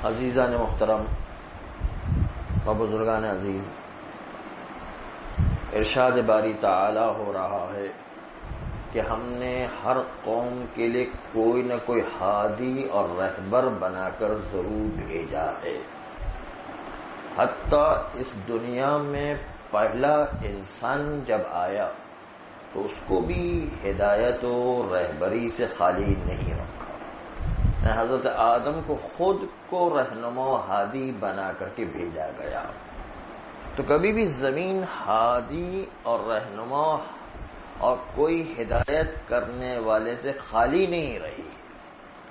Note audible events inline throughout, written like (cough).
अजीज़ान मुहतरम व बुजुर्गान अज़ीज़। इरशाद बारी ताला हो रहा है कि हमने हर कौम के लिए कोई न कोई हादी और रहबर बनाकर ज़रूर भेजा है। हत्ता इस दुनिया में पहला इंसान जब आया तो उसको भी हिदायत और रहबरी से खाली नहीं रखा। हज़रत आदम को खुद को रहनुमा हादी बना करके भेजा गया। तो कभी भी ज़मीन हादी और रहनुमा और कोई हिदायत करने वाले से खाली नहीं रही।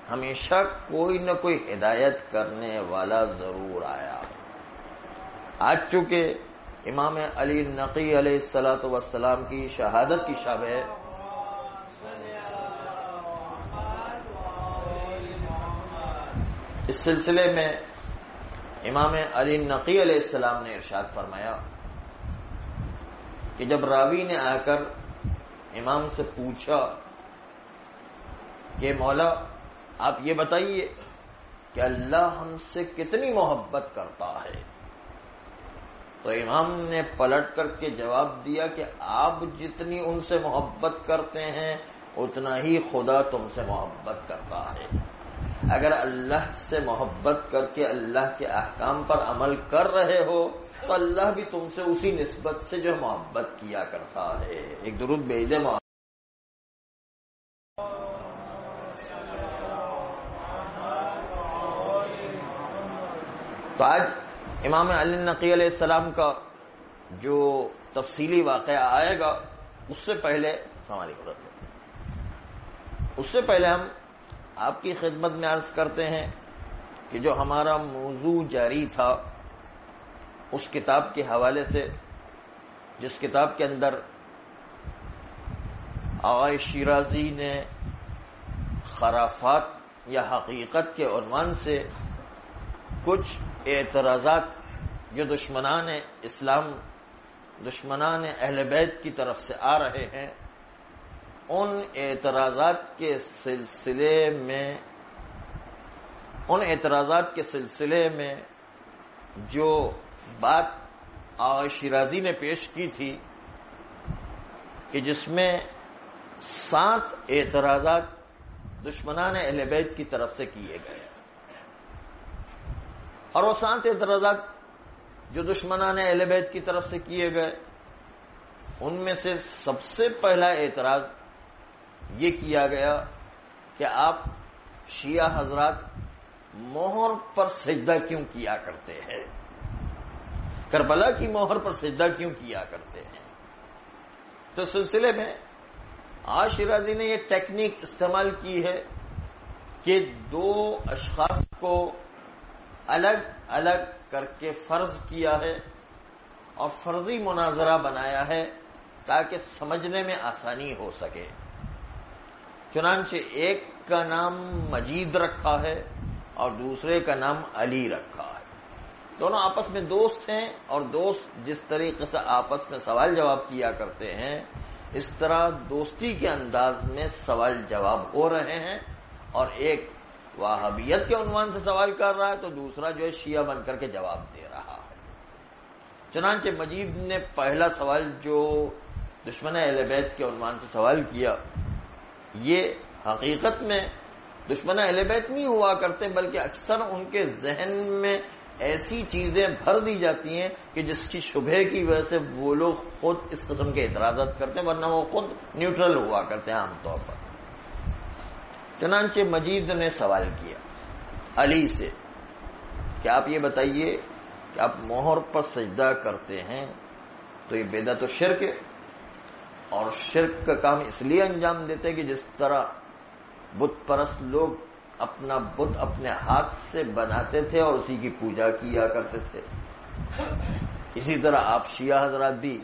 हमेशा कोई न कोई हिदायत करने वाला ज़रूर आया। आज चूँकि इमाम अली नकी सलाम की शहादत की शब है इस सिलसिले में इमाम अली नकी सलाम ने इरशाद फरमाया कि जब रावी ने आकर इमाम से पूछा कि मौला, आप ये बताइए कि अल्लाह हमसे कितनी मोहब्बत करता है? तो इमाम ने पलट करके जवाब दिया कि आप जितनी उनसे मोहब्बत करते हैं, उतना ही खुदा तुमसे मोहब्बत करता है। अगर अल्लाह से मोहब्बत करके अल्लाह के अहकाम पर अमल कर रहे हो तो अल्लाह भी तुमसे उसी नस्बत से जो मोहब्बत किया करता है। एक दुरुद भेजे तो आज इमाम अली नकी सलाम का जो तफसीली वाक़ आएगा, उससे पहले हमारी उससे पहले हम आपकी खिदमत में अर्ज़ करते हैं कि जो हमारा मौजू जारी था, उस किताब के हवाले से, जिस किताब के अंदर आवाज़ शिराजी ने खराफात या हकीकत के अनवान से कुछ एतराज़ात, जो दुश्मनान इस्लाम, दुश्मनान अहल बैत की तरफ़ से आ रहे हैं उन एतराज़ात के सिलसिले में, उन एतराज़ात के सिलसिले में जो बात शिराजी ने पेश की थी कि जिसमें सात एतराज़ात दुश्मनान अहलबैत की तरफ़ से किए गए और वो सात एतराज़ात जो दुश्मनान अहलबैत की तरफ़ से किए गए, उनमें से सबसे पहला एतराज़ ये किया गया कि आप शिया हजरात मोहर पर सजदा क्यों किया करते हैं? करबला की मोहर पर सजदा क्यों किया करते हैं? तो सिलसिले में आज शिराजी ने यह टेक्निक इस्तेमाल की है कि दो अशखास को अलग अलग करके फ़र्ज़ किया है और फर्जी मुनाजरा बनाया है ताकि समझने में आसानी हो सके। चुनाचे एक का नाम मजीद रखा है और दूसरे का नाम अली रखा है। दोनों आपस में दोस्त हैं और दोस्त जिस तरीके से आपस में सवाल जवाब किया करते हैं, इस तरह दोस्ती के अंदाज में सवाल जवाब हो रहे हैं और एक वाहबियत के अनुमान से सवाल कर रहा है तो दूसरा जो है शिया बनकर के जवाब दे रहा है। चुनाचे मजीद ने पहला सवाल जो दुश्मन अहलबैत के अनुमान से सवाल किया ये हकीकत में दुश्मन अहलबैत नहीं हुआ करते, बल्कि अक्सर उनके जहन में ऐसी चीज़ें भर दी जाती हैं कि जिसकी शुभे की वजह से वो लोग खुद इस किस्म के इतराजात करते हैं, वरना वो खुद न्यूट्रल हुआ करते हैं आमतौर पर। चनानचे मजीद ने सवाल किया, अली से, कि आप ये बताइए कि आप मोहर पर सजदा करते हैं तो ये बेदा तो शिरक और शिरक का काम इसलिए अंजाम देते कि जिस तरह बुत परस्त लोग अपना बुत अपने हाथ से बनाते थे और उसी की पूजा किया करते थे। इसी तरह आप शिया हजरात भी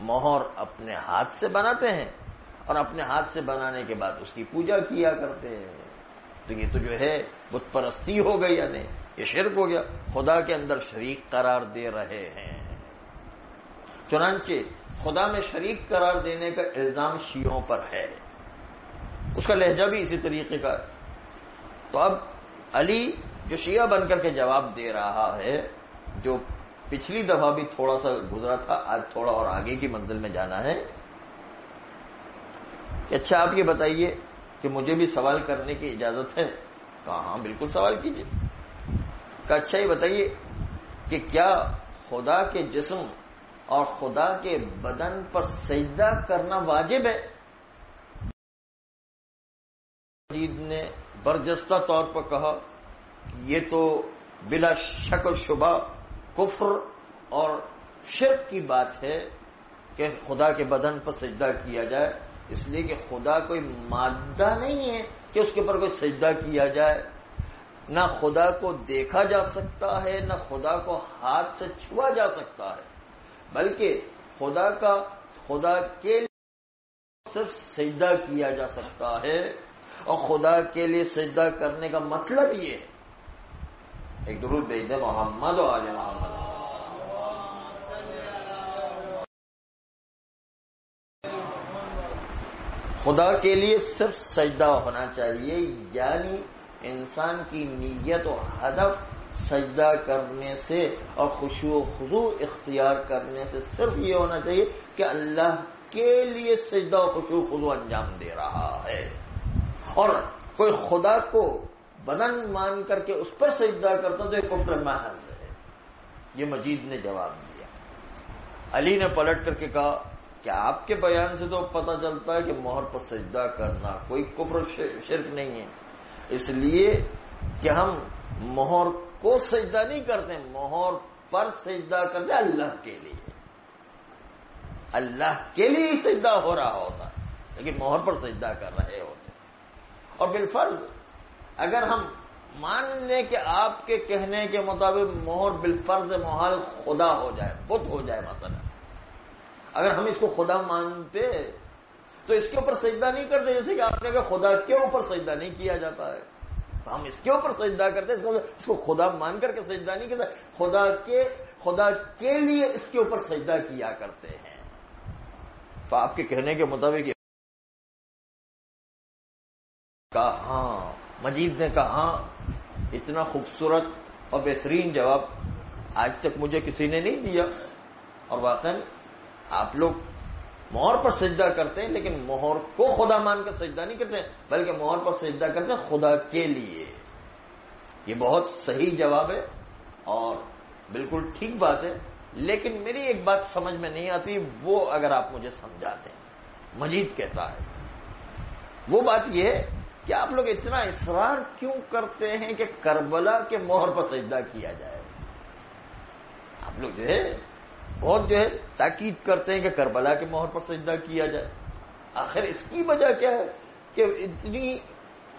मोहर अपने हाथ से बनाते हैं और अपने हाथ से बनाने के बाद उसकी पूजा किया करते हैं। तो ये तो जो है बुत परस्ती हो गई यानी ये शिरक हो गया। खुदा के अंदर शरीक करार दे रहे हैं। चुनाचे खुदा में शरीक करार देने का इल्ज़ाम शियों पर है। उसका लहजा भी इसी तरीके का तो अब अली जो शिया बनकर के जवाब दे रहा है, जो पिछली दफ़ा भी थोड़ा सा गुजरा था, आज थोड़ा और आगे की मंजिल में जाना है, कि अच्छा आप ये बताइए कि मुझे भी सवाल करने की इजाज़त है। कहा हाँ बिल्कुल सवाल कीजिए। अच्छा ये बताइए कि क्या खुदा के जिस्म और खुदा के बदन पर सजदा करना वाजिब है। ने बरजस्ता तौर पर कहा कि ये तो बिला शक शुबा, कुफ्र और शिरक की बात है कि खुदा के बदन पर सजदा किया जाए। इसलिए कि खुदा कोई मादा नहीं है कि उसके ऊपर कोई सजदा किया जाए। न खुदा को देखा जा सकता है, न खुदा को हाथ से छुआ जा सकता है। बल्कि खुदा का, खुदा के सिर्फ़ सजदा किया जा सकता है। और खुदा के लिए सजदा करने का मतलब ये है। एक दुरूद भेज दे, मोहम्मद और आल मोहम्मद। खुदा के लिए सिर्फ़ सजदा होना चाहिए, यानी इंसान की नीयत और हदफ सजदा करने से और खुशु इख्तियार करने से सिर्फ़ ये होना चाहिए कि अल्लाह के लिए सजदा और खुशु अंजाम दे रहा है। और कोई खुदा को बदन मान करके उस पर सजदा करता तो कुफर महज है। ये मजीद ने जवाब दिया। अली ने पलट करके कहा कि आपके बयान से तो पता चलता है कि मोहर पर सजदा करना कोई कुफर शिरक नहीं है। इसलिए कि हम मोहर को सजदा नहीं करते, मोहर पर सजदा करते अल्लाह के लिए। अल्लाह के लिए सजदा हो रहा होता, लेकिन मोहर पर सजदा कर रहे होते। और बिलफर्ज, अगर हम मान लें कि, आपके कहने के मुताबिक मोहर बिलफर्ज मोहल खुदा हो जाए बुत हो जाए मसला अगर हम इसको खुदा मानते तो इसके ऊपर सजदा नहीं करते, जैसे कि आपने कहा खुदा के ऊपर सजदा नहीं किया जाता है। तो हम इसके ऊपर सजदा करते हैं इसको, इसको खुदा मान करके सजदा नहीं करते खुदा के खुदा के लिए इसके ऊपर सजदा किया करते हैं। तो आपके कहने के मुताबिक हाँ मजीद ने कहा हाँ इतना खूबसूरत और बेहतरीन जवाब आज तक मुझे किसी ने नहीं दिया। और वाकई आप लोग मोहर पर सजदा करते हैं, लेकिन मोहर को खुदा मानकर सजदा नहीं करते बल्कि मोहर पर सजदा करते हैं खुदा के लिए। ये बहुत सही जवाब है और बिल्कुल ठीक बात है, लेकिन मेरी एक बात समझ में नहीं आती, वो अगर आप मुझे समझा दें मजीद कहता है, वो बात यह है कि आप लोग इतना इसरार क्यों करते हैं कि करबला के मोहर पर सजदा किया जाए? आप लोग जो है बहुत जो है, ताकीद करते हैं कि करबला के मोहर पर सजदा किया जाए। आखिर इसकी वजह क्या है कि इतनी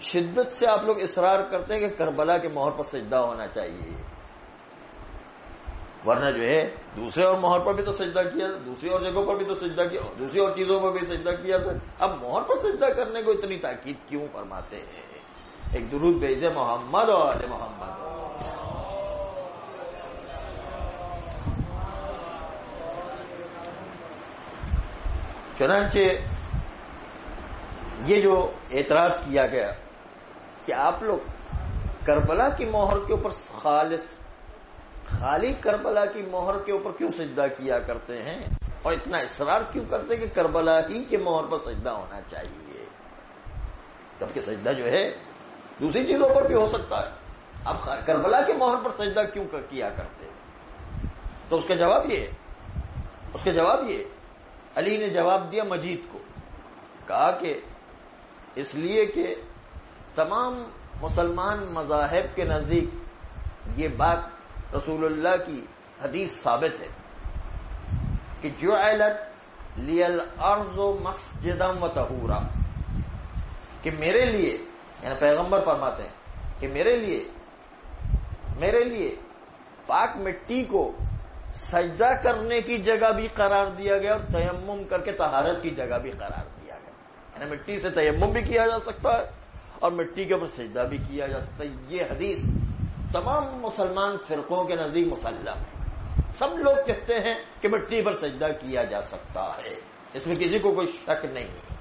शिद्दत से आप लोग इसरार करते हैं कि करबला के मोहर पर सजदा होना चाहिए। वरना जो है, दूसरे और मोहर पर भी तो सजदा किया, दूसरी और जगहों पर भी तो सजदा किया, दूसरी और चीज़ों पर भी सजदा किया था। अब मोहर पर सजदा करने को इतनी ताकीद क्यों फरमाते हैं? एक दुरूद भेजे मोहम्मद और मोहम्मद। चुनाचे ये जो एतराज़ किया गया कि आप लोग करबला की मोहर के ऊपर खालिस, खाली करबला की मोहर के ऊपर क्यों सजदा किया करते हैं? और इतना इसरार क्यों करते हैं कि करबला ही के मोहर पर सजदा होना चाहिए? जबकि सजदा जो है, दूसरी चीज़ों पर भी हो सकता है। आप करबला के मोहर पर सजदा क्यों किया करते हैं? तो उसका जवाब ये उसका जवाब ये अली ने जवाब दिया मजीद को। कहा कि, इसलिए कि तमाम मुसलमान मजाहब के नज़दीक ये बात रसूलुल्लाह की हदीस साबित है कि जो अलत लियल अर्जो मस्जिदम व तहूरा कि मेरे लिए, यानी पैगंबर फरमाते हैं कि मेरे लिए मेरे लिए पाक मिट्टी को सजदा करने की जगह भी करार दिया गया और तयम करके तहारत की जगह भी करार दिया गया। यानी मिट्टी से तयम भी किया जा सकता है और मिट्टी के ऊपर सजदा भी किया जा सकता है। ये हदीस तमाम मुसलमान फिरकों के नज़दीक मुसलम है। सब लोग कहते हैं कि मिट्टी पर सजदा किया जा सकता है। इसमें किसी को कोई शक नहीं है।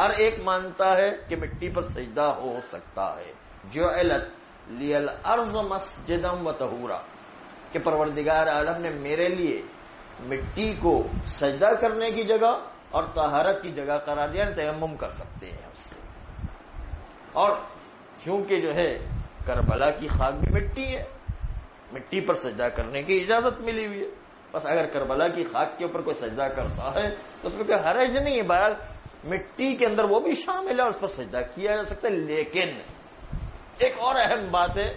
हर एक मानता है कि मिट्टी पर सजदा हो सकता है। जो एलत लियल अर्ज़ मस्जिदम व तहूरा। कि परवरदिगार आलम ने मेरे लिए मिट्टी को सजदा करने की जगह और तहारत की जगह करा दिया तयम कर सकते हैं उससे। और चूँकि जो है करबला की खाक भी मिट्टी है, मिट्टी पर सजदा करने की इजाज़त मिली हुई है। बस अगर करबला की खाक के ऊपर कोई सजदा करता है तो उसमें कोई हरज नहीं है। बहरहाल, मिट्टी के अंदर वो भी शामिल है उस पर सजदा किया जा सकता है। लेकिन एक और अहम बात है,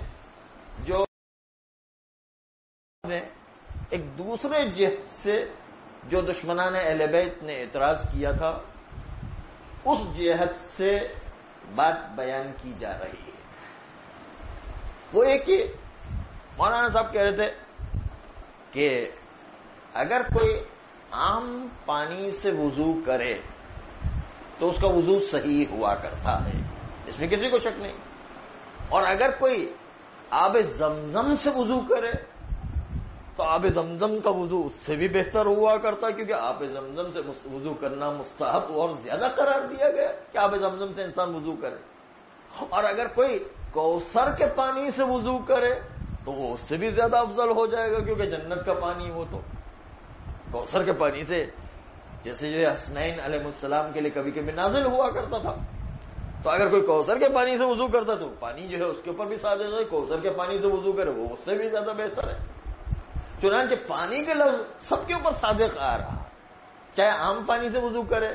जो ने एक दूसरे जिहद से जो दुश्मनान एहलबैत ने एतराज़ किया था, उस जिहद से बात बयान की जा रही है। वो एक ही मौलाना साहब कह रहे थे कि अगर कोई आम पानी से वज़ू करे तो उसका वज़ू सही हुआ करता है। इसमें किसी को शक नहीं। और अगर कोई आब जमजम से वज़ू करे तो आब जमजम का वज़ू उससे भी बेहतर हुआ करता, क्योंकि आब जमजम से वज़ू करना मुस्ताहब और ज़्यादा करार दिया गया कि आब जमजम से इंसान वज़ू करे। और अगर कोई कौसर के पानी से वज़ू करे तो वो उससे भी ज़्यादा अफजल हो जाएगा, क्योंकि जन्नत का पानी हो तो। कौसर के पानी से, जैसे जो हसनैन अलैहिस्सलाम के लिए कभी कभी नाजिल हुआ करता था। तो अगर कोई कौसर के पानी से वज़ू करता तो पानी जो है उसके ऊपर भी सादे है, कौसर के पानी से वज़ू करे, वो उससे भी ज़्यादा बेहतर है। चुनाचे पानी के लफ्ज सबके ऊपर सादिक आ रहा। चाहे आम पानी से वज़ू करे,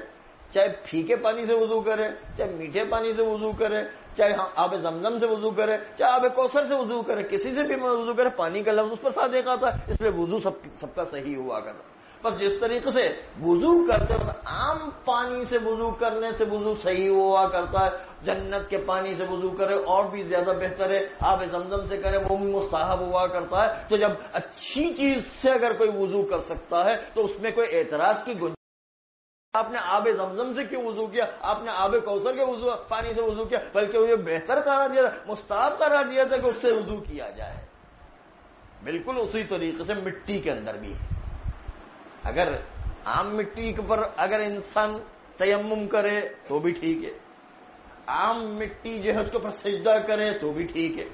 चाहे फीके पानी से वज़ू करे, चाहे मीठे पानी से वज़ू करे, चाहे आप जमजम से वज़ू करे, चाहे आप कौसर से वज़ू करे, किसी से भी वज़ू करे, पानी का लफ्ज उस पर सादिक आता है। इसलिए वज़ू सब, सबका सही हुआ करता पर जिस तरीके से वज़ू करते वक्त, आम पानी से वज़ू करने से वज़ू सही हुआ करता है, जन्नत के पानी से वज़ू करे और भी ज़्यादा बेहतर है आप जमजम से करे, वो भी मुस्ताहब हुआ करता है। तो जब अच्छी चीज़ से अगर कोई वज़ू कर सकता है तो उसमें कोई एतराज़ की गुंजाइश आपने आब जमजम से क्यों वज़ू किया? आपने आब कौसर के वज़ू पानी से वज़ू किया, बल्कि वो बेहतर करार दिया था मुस्ताब करार दिया था कि उससे वज़ू किया जाए। बिल्कुल उसी तरीके से मिट्टी के अंदर भी। है अगर आम मिट्टी पर अगर इंसान तयम करे तो भी ठीक है। आम मिट्टी जो है, उसके ऊपर सजदा करे तो भी ठीक है।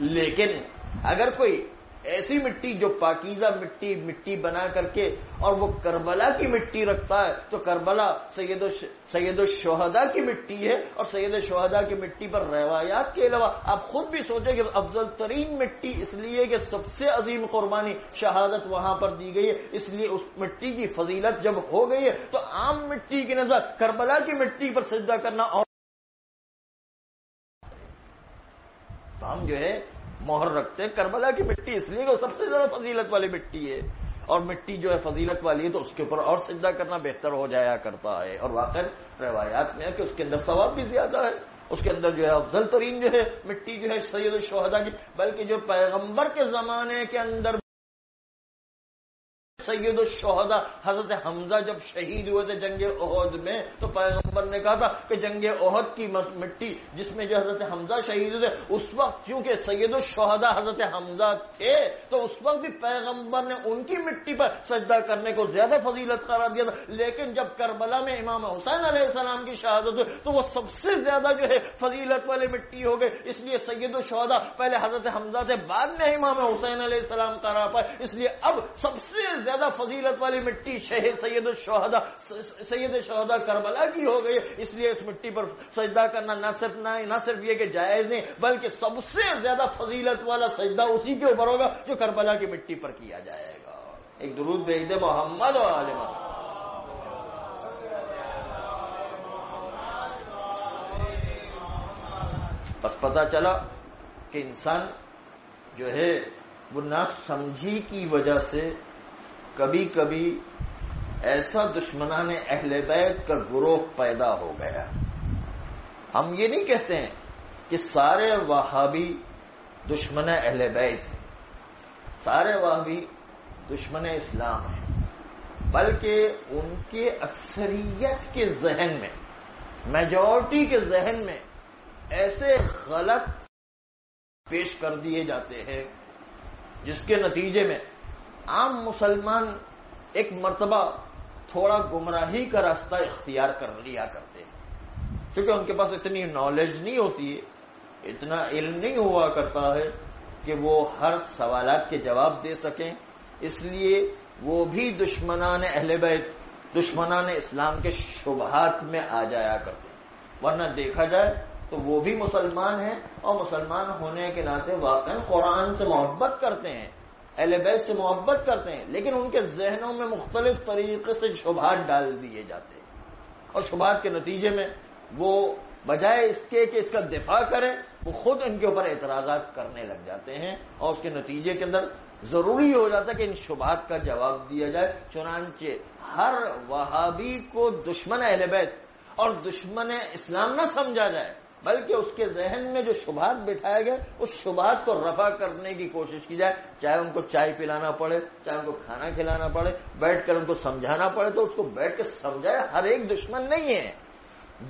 लेकिन अगर कोई ऐसी मिट्टी जो पाकिजा मिट्टी मिट्टी बना करके और वो करबला की मिट्टी रखता है तो करबला सैयद सैयद शोहदा की मिट्टी है और सैयद शोहदा की मिट्टी पर रवायात के अलावा आप खुद भी सोचे कि अफजल तरीन मिट्टी इसलिए कि सबसे अजीम कुर्बानी शहादत वहाँ पर दी गई है, इसलिए उस मिट्टी की फजीलत जब हो गई है तो आम मिट्टी की नज़र करबला की मिट्टी पर सज्जा करना और तो हम जो है मोहर रखते हैं। करबला की मिट्टी इसलिए कि सबसे ज़्यादा फजीलत वाली मिट्टी है। और मिट्टी जो है फजीलत वाली है तो उसके ऊपर और सिद्धा करना बेहतर हो जाया करता है। और वाकई रवायात में है कि उसके अंदर सवाब भी ज़्यादा है। उसके अंदर जो है अफजल तरीन जो है, मिट्टी जो है सैयद शोहदा की। बल्कि जो पैगंबर के जमाने के अंदर सैयद शोहदा हज़रत हमजा जब शहीद हुए थे जंग ओहद में तो पैगंबर ने कहा था कि जंग ओहद की मिट्टी जिसमें जो हज़रत हमजा शहीद हुए थे, उस वक्त क्योंकि सैयद शोहदा हज़रत हमजा थे तो उस वक्त भी पैगंबर ने उनकी मिट्टी पर सजदा करने को ज़्यादा फजीलत करार दिया था। लेकिन जब करबला में इमाम हुसैन सलाम की शहादत हुई तो वो सबसे ज़्यादा जो है फजीलत वाली मिट्टी हो गई। इसलिए सैयद शोहदा पहले हज़रत हमजा थे, बाद में इमाम हुसैन सलाम करा पाए। इसलिए अब सबसे ज़्यादा फजीलत वाली मिट्टी शहीद सैयद शोहदा सैयद शोहदा करबला की हो गई इसलिए इस मिट्टी पर सजदा करना न सिर्फ़ ना न सिर्फ़ ये कि जायज़ नहीं, बल्कि सबसे ज़्यादा फजीलत वाला सजदा उसी के ऊपर होगा जो करबला की मिट्टी पर किया जाएगा। एक दुरूद भेज दे मोहम्मद और आलिमा। बस पता चला कि इंसान जो है, वो ना समझी की वजह से कभी कभी ऐसा दुश्मनान अहले बैत का गुरोह पैदा हो गया। हम ये नहीं कहते हैं कि सारे वहाबी दुश्मन अहले बैत हैं। सारे वहाबी दुश्मन इस्लाम हैं। बल्कि उनके अक्सरियत के जहन में मेजॉरिटी के जहन में ऐसे गलत पेश कर दिए जाते हैं, जिसके नतीजे में आम मुसलमान एक मर्तबा थोड़ा गुमराही का रास्ता इख्तियार कर लिया करते हैं। क्योंकि उनके पास इतनी नॉलेज नहीं होती है, इतना इल्म नहीं हुआ करता है कि वो हर सवाल के जवाब दे सकें। इसलिए वो भी दुश्मनान अहले बैत, दुश्मनान इस्लाम के शुभात में आ जाया करते वरना देखा जाए तो वो भी मुसलमान हैं और मुसलमान होने के नाते वाकई कुरान से मोहब्बत करते हैं। अहल बैत से मोहब्बत करते हैं, लेकिन उनके जहनों में मुख्तलिफ़ तरीके से शुभात डाल दिए जाते हैं। और शुभात के नतीजे में वो बजाय इसके कि इसका दिफा करें, वो खुद इनके ऊपर एतराजात करने लग जाते हैं और उसके नतीजे के अंदर ज़रूरी हो जाता है कि इन शुभात का जवाब दिया जाए। चुनाचे हर वहाबी को दुश्मन अहल बैत, और दुश्मन इस्लाम न समझा जाए। बल्कि उसके जहन में जो शुभात बिठाए गए, उस शुभात को रफा करने की कोशिश की जाए। चाहे उनको चाय पिलाना पड़े, चाहे उनको खाना खिलाना पड़े, बैठकर उनको समझाना पड़े तो उसको बैठ कर समझाए हर एक दुश्मन नहीं है।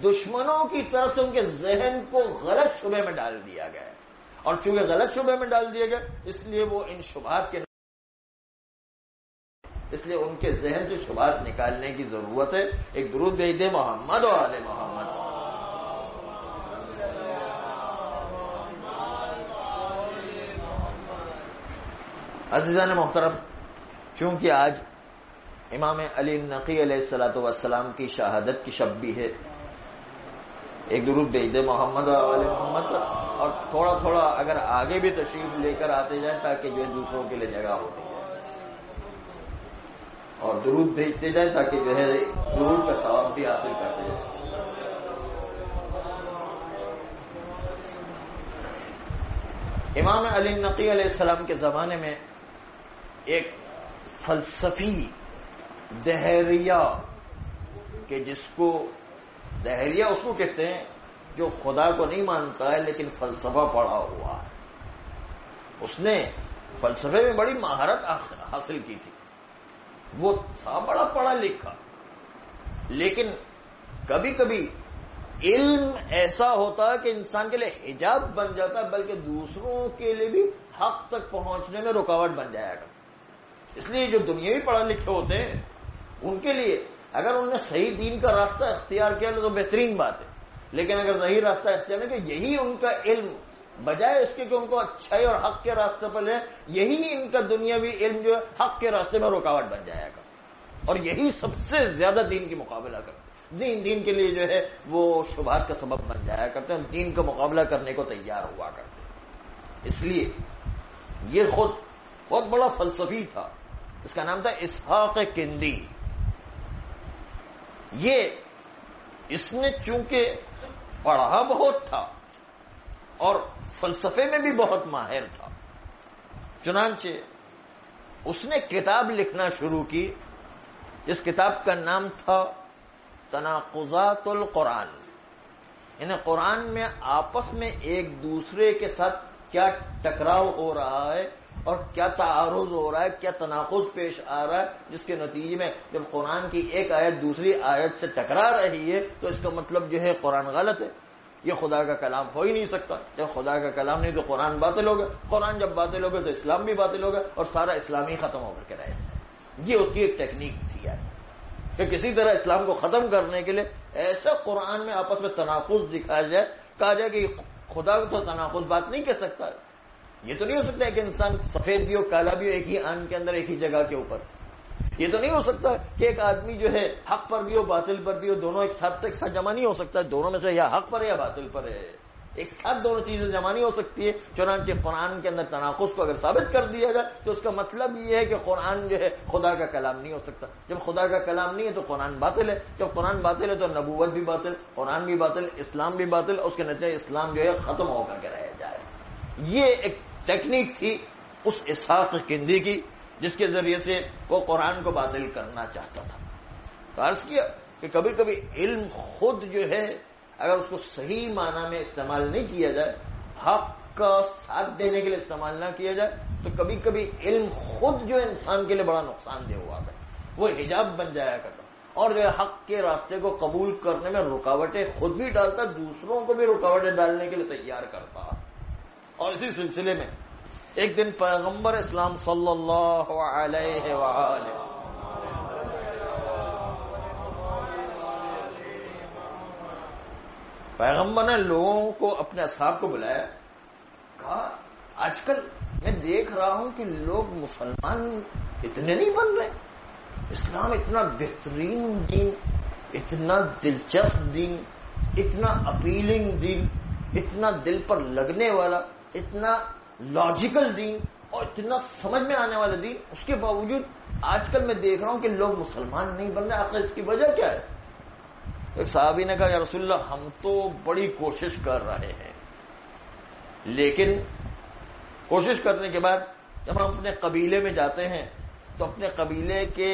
दुश्मनों की तरफ़ से उनके जहन को गलत शुबे में डाल दिया गया और चूँकि गलत शुबे में डाल दिया गया, इसलिए वो इन शुभात के इसलिए उनके जहन से शुभात निकालने की ज़रूरत है। एक दुरुद भेज दे मोहम्मद और आले मोहम्मद। अजीजान मोहतरम, चूँकि आज इमाम अली नकी सलाम की शहादत की शब भी है, एक दुरुद भेज दे मोहम्मद और मोहम्मद और थोड़ा थोड़ा अगर आगे भी तशरीफ़ लेकर आते जाए ताकि जो है दूसरों के लिए जगह होती जाए और दुरूद भेजते जाए ताकि जो है दुरूद का सवाब भी हासिल करते जाए। इमाम अली नकी के जमाने में एक फलसफी दहरिया के जिसको, दहरिया उसको कहते हैं जो खुदा को नहीं मानता है, लेकिन फलसफा पढ़ा हुआ है। उसने फलसफे में बड़ी महारत हासिल की थी। वो था, बड़ा पढ़ा लिखा। लेकिन कभी कभी इल्म ऐसा होता है कि इंसान के लिए हिजाब बन जाता है, बल्कि दूसरों के लिए भी हक तक पहुँचने में रुकावट बन जाएगा इसलिए जो दुनियावी पढ़े लिखे होते हैं, उनके लिए, अगर उन्होंने सही दीन का रास्ता अख्तियार किया तो बेहतरीन बात है। लेकिन अगर सही रास्ता अख्तियार नहीं किया यही उनका इल्म। बजाय इसके कि उनको अच्छाई और हक के रास्ते पर ले, यही इनका दुनियावी इल्म जो है, हक के रास्ते में रुकावट बन जाएगा और यही सबसे ज़्यादा दीन की मुकाबला करते दीन दीन के लिए जो है, वो शुभात का सबब बन जाया करते हैं। दीन का मुकाबला करने को तैयार हुआ करते इसलिए, ये खुद बहुत बड़ा फलसफी था। इसका नाम था इसहाक किंदी। ये इसने चूँकि पढ़ा बहुत था और फलसफे में भी बहुत माहिर था। चुनाचे उसने किताब लिखना शुरू की। इस किताब का नाम था तनाकुजातुल कुरान। इन्हें कुरान में आपस में एक दूसरे के साथ क्या टकराव हो रहा है और क्या तारुज हो रहा है, क्या तनाखुज पेश आ रहा है, जिसके नतीजे में जब कुरान की एक आयत दूसरी आयत से टकरा रही है तो इसका मतलब जो है कुरान गलत है। ये खुदा का कलाम हो ही नहीं सकता। जब खुदा का कलाम नहीं तो कुरान बातिल होगा कुरान जब बातिल होगा तो इस्लाम भी बातिल होगा और सारा इस्लाम ही खत्म होकर के रहेगा ये उसकी एक टेक्निक थी यार कि किसी तरह इस्लाम को खत्म करने के लिए ऐसा कुरान में आपस में तनाकुज दिखाया जाए, कहा जाए कि खुदा को तो तनाकुज बात नहीं कह सकता। ये तो नहीं हो सकता कि इंसान सफ़ेद भी हो, काला भी हो, एक ही आन के अंदर, एक ही जगह के ऊपर। ये तो नहीं हो सकता कि एक आदमी जो है हक पर भी हो, बातिल पर भी हो, दोनों एक साथ एक साथ जमा नहीं हो सकता। दोनों में से या हक पर है या बातिल पर है। एक साथ दोनों चीज़ें जमा नहीं हो सकती है। चुनाचे कुरान के अंदर तनाकुस को अगर साबित कर दिया जाए तो उसका मतलब ये है कि कुरान जो है खुदा का कलाम नहीं हो सकता। जब खुदा का कलाम नहीं है तो कुरान बातिल है। जब कुरान बातिल है तो नबूवत भी बातिल, कुरान भी बातिल, इस्लाम भी बातिल, उसके नतीजे इस्लाम जो है खत्म होकर के रह जाए। ये एक टेक्निक थी उस इसाक किंदी की, जिसके ज़रिए से वो कुरान को बातिल करना चाहता था। तो अर्ज़ किया कि कभी कभी इल्म खुद जो है, अगर उसको सही माना में इस्तेमाल नहीं किया जाए, हक का साथ देने के लिए इस्तेमाल ना किया जाए तो कभी कभी इल्म खुद जो इंसान के लिए बड़ा नुकसानदेह हुआ था। वो हिजाब बन जाया करता। और जो हक के रास्ते को कबूल करने में रुकावटें खुद भी डालता, दूसरों को भी रुकावटें डालने के लिए तैयार करता। और इसी सिलसिले में एक दिन पैगंबर इस्लाम सल्लल्लाहु अलैहि पैगंबर ने लोगों को अपने असाब को बुलाया। कहा, आजकल मैं देख रहा हूँ कि लोग मुसलमान इतने नहीं बन रहे। इस्लाम इतना बेहतरीन दिन, इतना दिलचस्प दिन, इतना अपीलिंग दिन, इतना दिल पर लगने वाला। इतना लॉजिकल दीन और इतना समझ में आने वाला दीन उसके बावजूद आजकल मैं देख रहा हूँ कि लोग मुसलमान नहीं बन रहे। आखिर इसकी वजह क्या है? एक साहबी ने कहा रसुल्ला हम तो बड़ी कोशिश कर रहे हैं। लेकिन कोशिश करने के बाद जब हम अपने कबीले में जाते हैं तो अपने कबीले के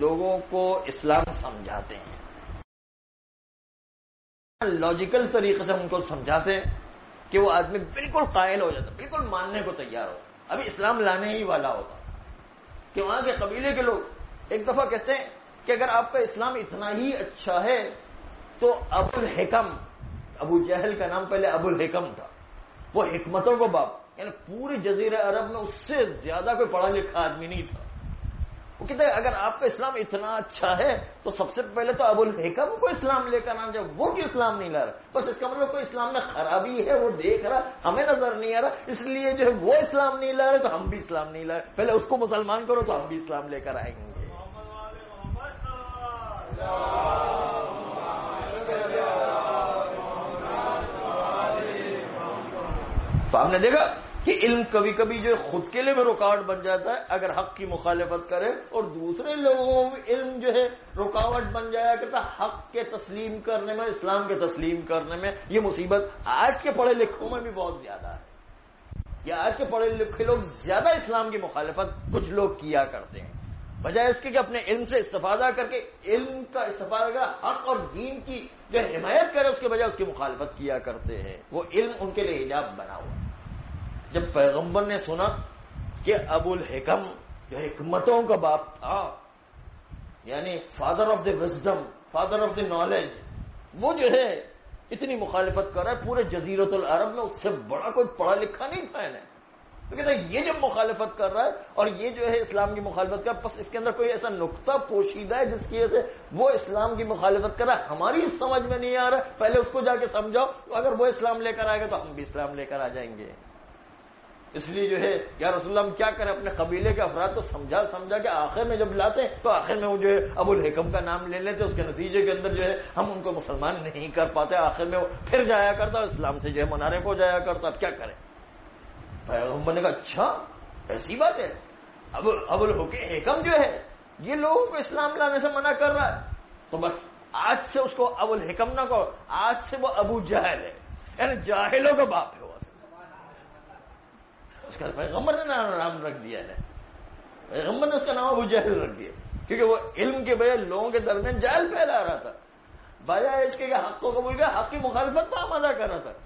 लोगों को इस्लाम समझाते हैं। लॉजिकल तरीके से उनको समझाते हैं। कि वो आदमी बिल्कुल कायल हो जाता, बिल्कुल मानने को तैयार हो। अभी इस्लाम लाने ही वाला होता। कि वहाँ के कबीले के लोग एक दफ़ा कहते हैं कि अगर आपका इस्लाम इतना ही अच्छा है तो अबुल हिकम, अबू जहल का नाम पहले अबुल हिकम था। वो हिकमतों को बाप, यानी पूरे जजीरा अरब में उससे ज़्यादा कोई पढ़ा लिखा आदमी नहीं था। वो कहते हैं, अगर आपका इस्लाम इतना अच्छा है तो सबसे पहले तो अबुल हिकम को इस्लाम लेकर आना चाहिए वो क्यों इस्लाम नहीं ला रहा। बस इसका मतलब कोई इस्लाम में खराबी है, वो देख रहा, हमें नज़र नहीं आ रहा, इसलिए जो है वो इस्लाम नहीं ला रहे तो हम भी इस्लाम नहीं ला रहे। पहले उसको मुसलमान करो तो हम भी इस्लाम लेकर आएँगे। तो आपने देखा कि इल्म कभी कभी जो खुद के लिए भी रुकावट बन जाता है, अगर हक की मुखालफत करे, और दूसरे लोगों को इल्म जो है, रुकावट बन जाया करता हक के तस्लीम करने में, इस्लाम के तस्लीम करने में, ये मुसीबत आज के पढ़े लिखों में भी बहुत ज़्यादा है। या आज के पढ़े लिखे लोग ज़्यादा इस्लाम की मुखालफत कुछ लोग किया करते हैं। बजाय इसके कि अपने इल्म से इस्तेफादा करके, इल्म का इस्तेफादा कर हक और दीन की जो हिमायत करे, उसके बजाय उसकी मुखालफत किया करते हैं। वो इल्म उनके लिए हिजाब बना हुआ जब पैगंबर ने सुना कि अबुल हिकम जो हिकमतों का बाप था, यानी father of the wisdom father of the knowledge वो जो है, इतनी मुखालिफत कर रहा है, पूरे जजीरतुल अरब में उससे बड़ा कोई पढ़ा लिखा नहीं था इन्हें। तो कहते हैं, ये जब मुखालिफत कर रहा है, और ये जो है इस्लाम की मुखालिफत कर बस इसके अंदर कोई ऐसा नुकता पोशीदा है जिसकी वजह से वो इस्लाम की मुखालिफत कर रहा है। हमारी समझ में नहीं आ रहा, पहले उसको जाके समझाओ तो अगर वो इस्लाम लेकर आएगा तो हम भी इस्लाम लेकर आ जाएँगे। इसलिए जो है, या रसुल्ला क्या करें? अपने कबीले के अफराद को समझा समझा के आखिर में जब लाते हैं तो आखिर में वो जो है, अबुल हिकम का नाम ले लेते उसके नतीजे के अंदर जो है, हम उनको मुसलमान नहीं कर पाते, आखिर में वो फिर जाया करता इस्लाम से जो है, मनारे को जाया करता। अब क्या करें? पैगंबर ने कहा अच्छा ऐसी बात है। अब अबुल हिकम जो है, ये लोगों को इस्लाम लाने से मना कर रहा है। तो बस, आज से उसको अबुल हिकम ना कहो, आज से वो अबू जहल है। यानी जाहिलों का बाप उसका पैगंबर ने नाम नाम रख दिया है। पैगंबर ने उसका नाम अबू जहल रख दिया। क्योंकि वो इल्म के बजाय लोगों के दरमियान जाल फैला रहा था। बजाय इसके हक को कबूल किया हक की मुखालफत का आमादा कर रहा था।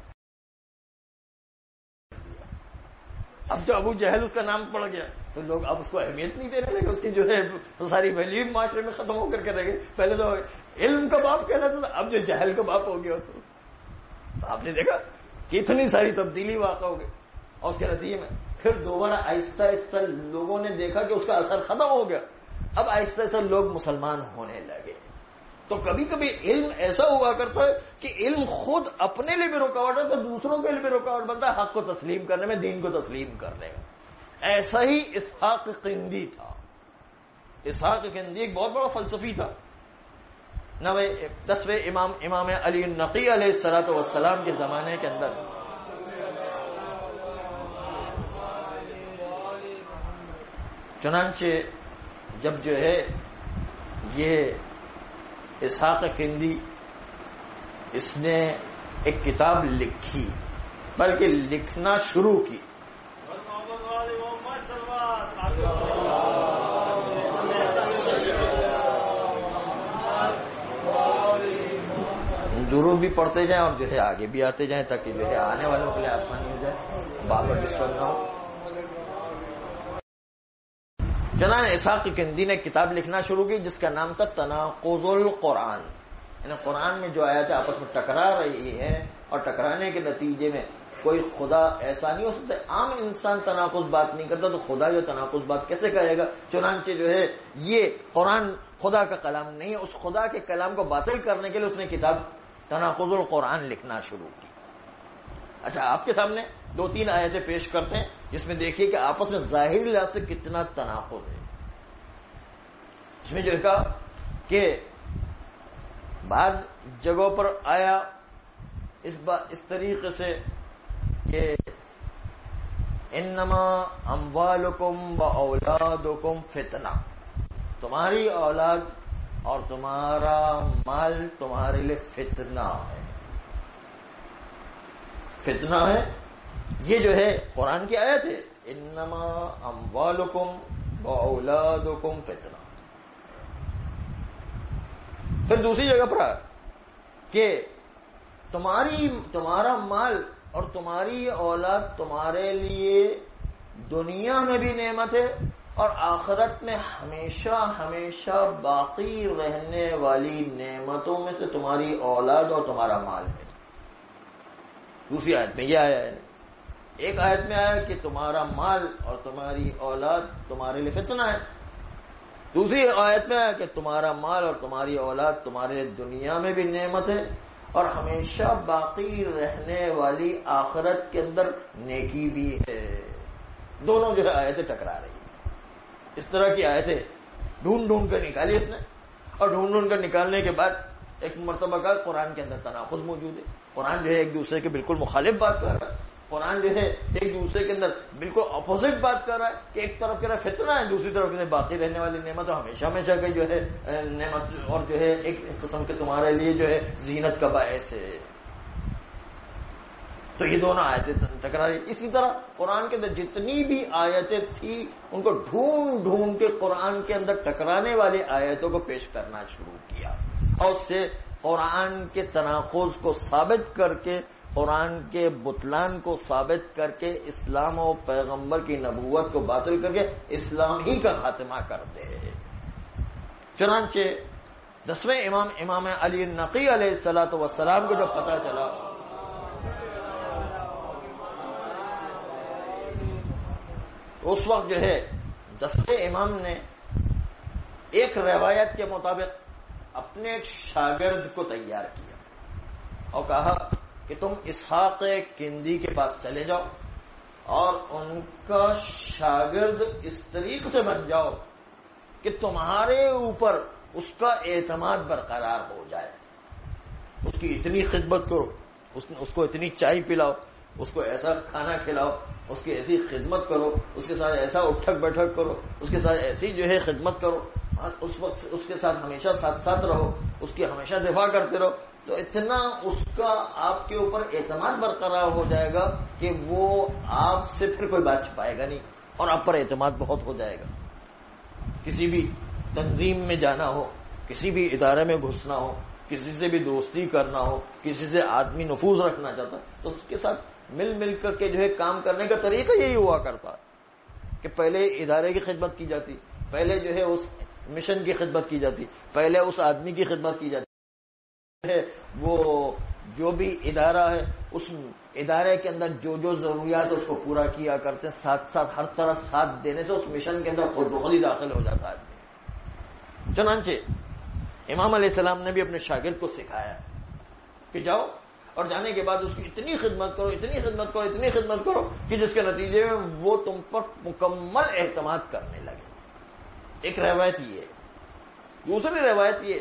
अब जो अबू जहल उसका नाम पड़ गया। तो लोग अब उसको अहमियत नहीं देने लगे। उसकी जो है तो सारी वैल्यू माशरे में खत्म होकर के रह पहले तो इल्म का बाप कहलाता था अब जो जहल का बाप हो गया तो, तो। आपने देखा? कितनी सारी तब्दीली वाक़ हो गई। और उसके नतीजे में फिर दोबारा आहिस्ता आहिस्ता लोगों ने देखा कि उसका असर खत्म हो गया। अब आहिस्ता आहिस्ता लोग मुसलमान होने लगे। तो कभी कभी इल्म ऐसा हुआ करता है कि इल्म खुद अपने लिए भी रुकावट है तो दूसरों के लिए भी रुकावट बनता है, हक को तस्लीम करने में, दीन को तस्लीम करने में। ऐसा ही इसहाक किंदी था। इसहाक किंदी एक बहुत बड़ा फलसफी था। नवे दसवें इमाम इमाम अली नकी सलात वसलाम के जमाने के अंदर चुनाचे जब जो है, ये इसहाक किंदी इसने एक किताब लिखी, बल्कि लिखना शुरू की। ज़रूर भी पढ़ते जाएँ और जैसे आगे भी आते जाएँ ताकि जो है आने वालों के लिए आसानी हो जाए। बार डिस्टर्ब ना हो। जनान इसाक किंदी ने किताब लिखना शुरू की जिसका नाम था तनाकुजुल कुरान। यानी कुरान में जो आया था आपस में टकरा रही है और टकराने के नतीजे में कोई खुदा ऐसा नहीं हो सकता। आम इंसान तनाकुज बात नहीं करता तो खुदा जो तनाकुज बात कैसे करेगा? चुनाचे जो है, ये कुरान खुदा का कलाम नहीं है। उस खुदा के कलाम को बातिल करने के लिए उसने किताब तनाकुजुल कुरान लिखना शुरू की। अच्छा आपके सामने दो तीन आयतें पेश करते हैं, जिसमें देखिए कि आपस में ज़ाहिर लिहाज से कितना तनाखुद है इसमें जो कहा कि बाद जगहों पर आया इस बात इस तरीके से कि इनमा अम्बालुकुम व औलादुकुम फितना। तुम्हारी औलाद और तुम्हारा माल तुम्हारे लिए फितना है। फितना है? ये जो है, कुरान की आयत है इनमा अम्बालुकुम औलादुकुम फितना। फिर दूसरी जगह पर कि तुम्हारी, तुम्हारा माल और तुम्हारी औलाद तुम्हारे लिए दुनिया में भी नेमत है और आखिरत में हमेशा हमेशा बाकी रहने वाली नेमतों में से तुम्हारी औलाद और तुम्हारा माल है। दूसरी आयत में यह आया है। एक आयत में आया कि तुम्हारा माल और तुम्हारी औलाद तुम्हारे लिए फितना है। दूसरी आयत में आया कि तुम्हारा माल और तुम्हारी औलाद तुम्हारे दुनिया में भी नेमत है और हमेशा बाकी रहने वाली आखरत के अंदर नेकी भी है। दोनों जो है आयतें टकरा रही है। इस तरह की आयतें ढूंढ ढूंढ कर निकाली इसने। और ढूंढ ढूंढ कर निकालने के बाद एक मरतबा का कुरान के अंदर तनाखुद मौजूद है। कुरान जो है एक दूसरे के बिल्कुल मुखालिफ बात कर रहा है। कुरान जो है एक दूसरे के अंदर बिल्कुल अपोजिट बात कर रहा है कि एक तरफ़ है फितना है, दूसरी तरफ़ से बाकी रहने वाली नेमत और हमेशा हमेशा की जो है नेमत और जो है एक किस्म के तुम्हारे लिए जो है जीनत का बायस है। तो ये दोनों आयतें टकरा रही इसी तरह कुरान के अंदर जितनी भी आयतें थी, उनको ढूंढ ढूंढ के कुरान के अंदर टकराने वाली आयतों को पेश करना शुरू किया। और उससे कुरान के तनाखुज को साबित करके कुरान के बुतलान को साबित करके इस्लाम और पैगंबर की नबूवत को बातिल करके इस्लाम ही का खात्मा कर दे चुनाचे दसवें इमाम इमाम अली नकी सलात वसलाम को जब पता चला उस वक्त जो है, दसवें इमाम ने एक रवायत के मुताबिक अपने एक शागिर्द को तैयार किया और कहा कि तुम इसहाक किंदी के पास चले जाओ और उनका शागिर्द इस तरीके से बन जाओ कि तुम्हारे ऊपर उसका एतमाद बरकरार हो जाए। उसकी इतनी खिदमत करो उस, उसको इतनी चाय पिलाओ उसको ऐसा खाना खिलाओ उसकी ऐसी खिदमत करो उसके साथ ऐसा उठक बैठक करो उसके साथ ऐसी जो है खिदमत करो। उस वक्त उसके साथ हमेशा साथ साथ रहो उसकी हमेशा दिफा करते रहो। तो इतना उसका आपके ऊपर एतमाद बरकरार हो जाएगा कि वो आपसे फिर कोई बात छुपाएगा नहीं और आप पर एतमाद बहुत हो जाएगा। किसी भी तंजीम में जाना हो, किसी भी इदारे में घुसना हो, किसी से भी दोस्ती करना हो, किसी से आदमी नफूज रखना चाहता तो उसके साथ मिल मिल करके जो है काम करने का तरीका यही हुआ करता कि पहले इदारे की खिदमत की जाती, पहले जो है उस मिशन की खिदमत की जाती, पहले उस आदमी की खिदमत की जाती। है, वो जो भी इदारा है, उस इदारे के अंदर जो जो जरूरियात है, उसको पूरा किया करते हैं। साथ साथ हर तरह साथ देने से उस मिशन के अंदर खुद खुद ही दाखिल हो जाता है। चनाचे, इमाम सलाम ने भी अपने शागिर्द को सिखाया कि जाओ और जाने के बाद उसकी इतनी खिदमत करो, इतनी खिदमत करो, इतनी खिदमत करो कि जिसके नतीजे में वो तुम पर मुकम्मल एहतमाद करने लगे। एक रवायत ये दूसरी रवायत ये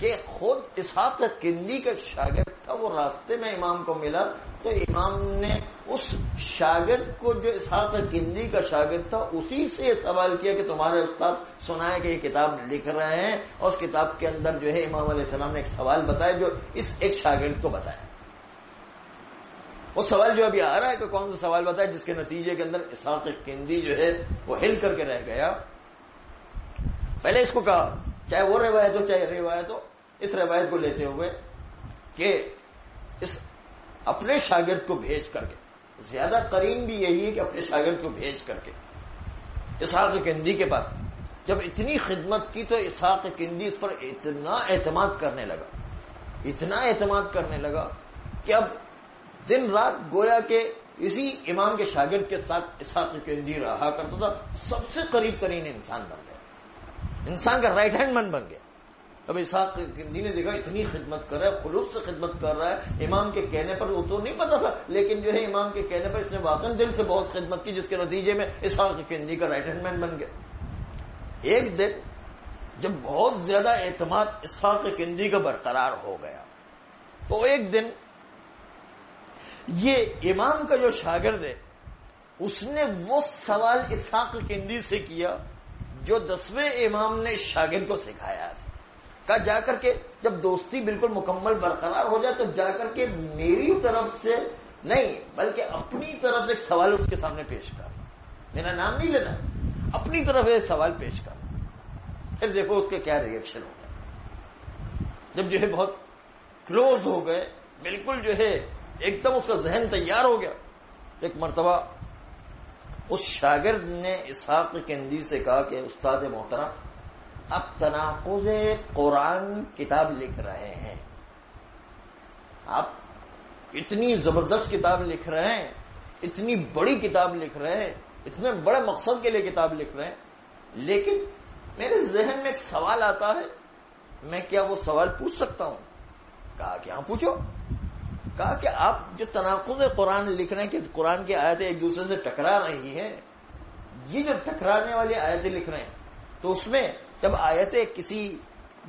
कि खुद इसहाक किंदी का शागिर्द था, वो रास्ते में इमाम को मिला तो इमाम ने उस शागिर्द को जो इसहाक किंदी का शागिर्द था, उसी से सवाल किया कि तुम्हारे उस्ताद सुनाए कि ये किताब लिख रहे हैं, और उस किताब के अंदर जो है इमाम सलाम ने एक सवाल बताया, जो इस एक शागिर्द को बताया। वो सवाल जो अभी आ रहा है कि कौन सा सवाल बताया, जिसके नतीजे के अंदर इसहाक किंदी जो है वो हिल करके रह गया। पहले इसको कहा चाहे वो रिवायत हो, चाहे रिवायत हो, इस रिवायत को लेते हुए कि इस अपने शागिर्द को भेज करके, ज़्यादा करीन भी यही है कि अपने शागिर्द को भेज करके। इसहाक किंदी के पास जब इतनी खिदमत की तो इसहाक किंदी इस पर इतना एतमाद करने लगा, इतना एतमाद करने लगा कि अब दिन रात गोया के इसी इमाम के शागिर्द के साथ इसहाक किंदी रहा करता था, सबसे करीब तरीन इंसान बन गया। इंसान का राइट हैंड मन बन गया। अब इसाक ने देखा, इतनी खिदमत कर रहा है खुलूस से खिदमत कर रहा है, इमाम के कहने पर वो तो नहीं पता था, लेकिन जो है इमाम के कहने पर इसने वाकई दिल से बहुत खिदमत की, जिसके नतीजे में इसाक किंदी का राइट हैंड मैन बन गया। एक दिन, जब बहुत ज़्यादा एतमाद इसहाक किंदी का बरकरार हो गया तो एक दिन, ये इमाम का जो शागिर्द है, उसने वो सवाल इसहाक किंदी से किया जो दसवें इमाम ने शागिर्द को सिखाया था का जाकर के जब दोस्ती बिल्कुल मुकम्मल बरकरार हो जाए तो जाकर के मेरी तरफ़ से नहीं, बल्कि अपनी तरफ़ से एक सवाल उसके सामने पेश करना मेरा नाम नहीं लेना, अपनी तरफ़ से सवाल पेश करना फिर देखो उसके क्या रिएक्शन होता है। जब जो है बहुत क्लोज हो गए, बिल्कुल जो है एकदम उसका जहन तैयार हो गया, एक मरतबा उस शागिर्द ने इसहाक केंदी से कहा कि, उस्ताद मोहतरम अब तनाकुज कुरान किताब लिख रहे हैं। आप इतनी ज़बरदस्त किताब लिख रहे हैं, इतनी बड़ी किताब लिख रहे हैं, इतने बड़े मकसद के लिए किताब लिख रहे हैं। लेकिन मेरे जहन में एक सवाल आता है, मैं क्या वो सवाल पूछ सकता हूँ? कहा कि पूछो? कहा कि आप जो तनाकुज कुरान लिख रहे हैं कि कुरान की आयतें एक दूसरे से टकरा रही हैं, ये जो टकराने वाली आयतें लिख रहे हैं तो उसमें जब आयतें किसी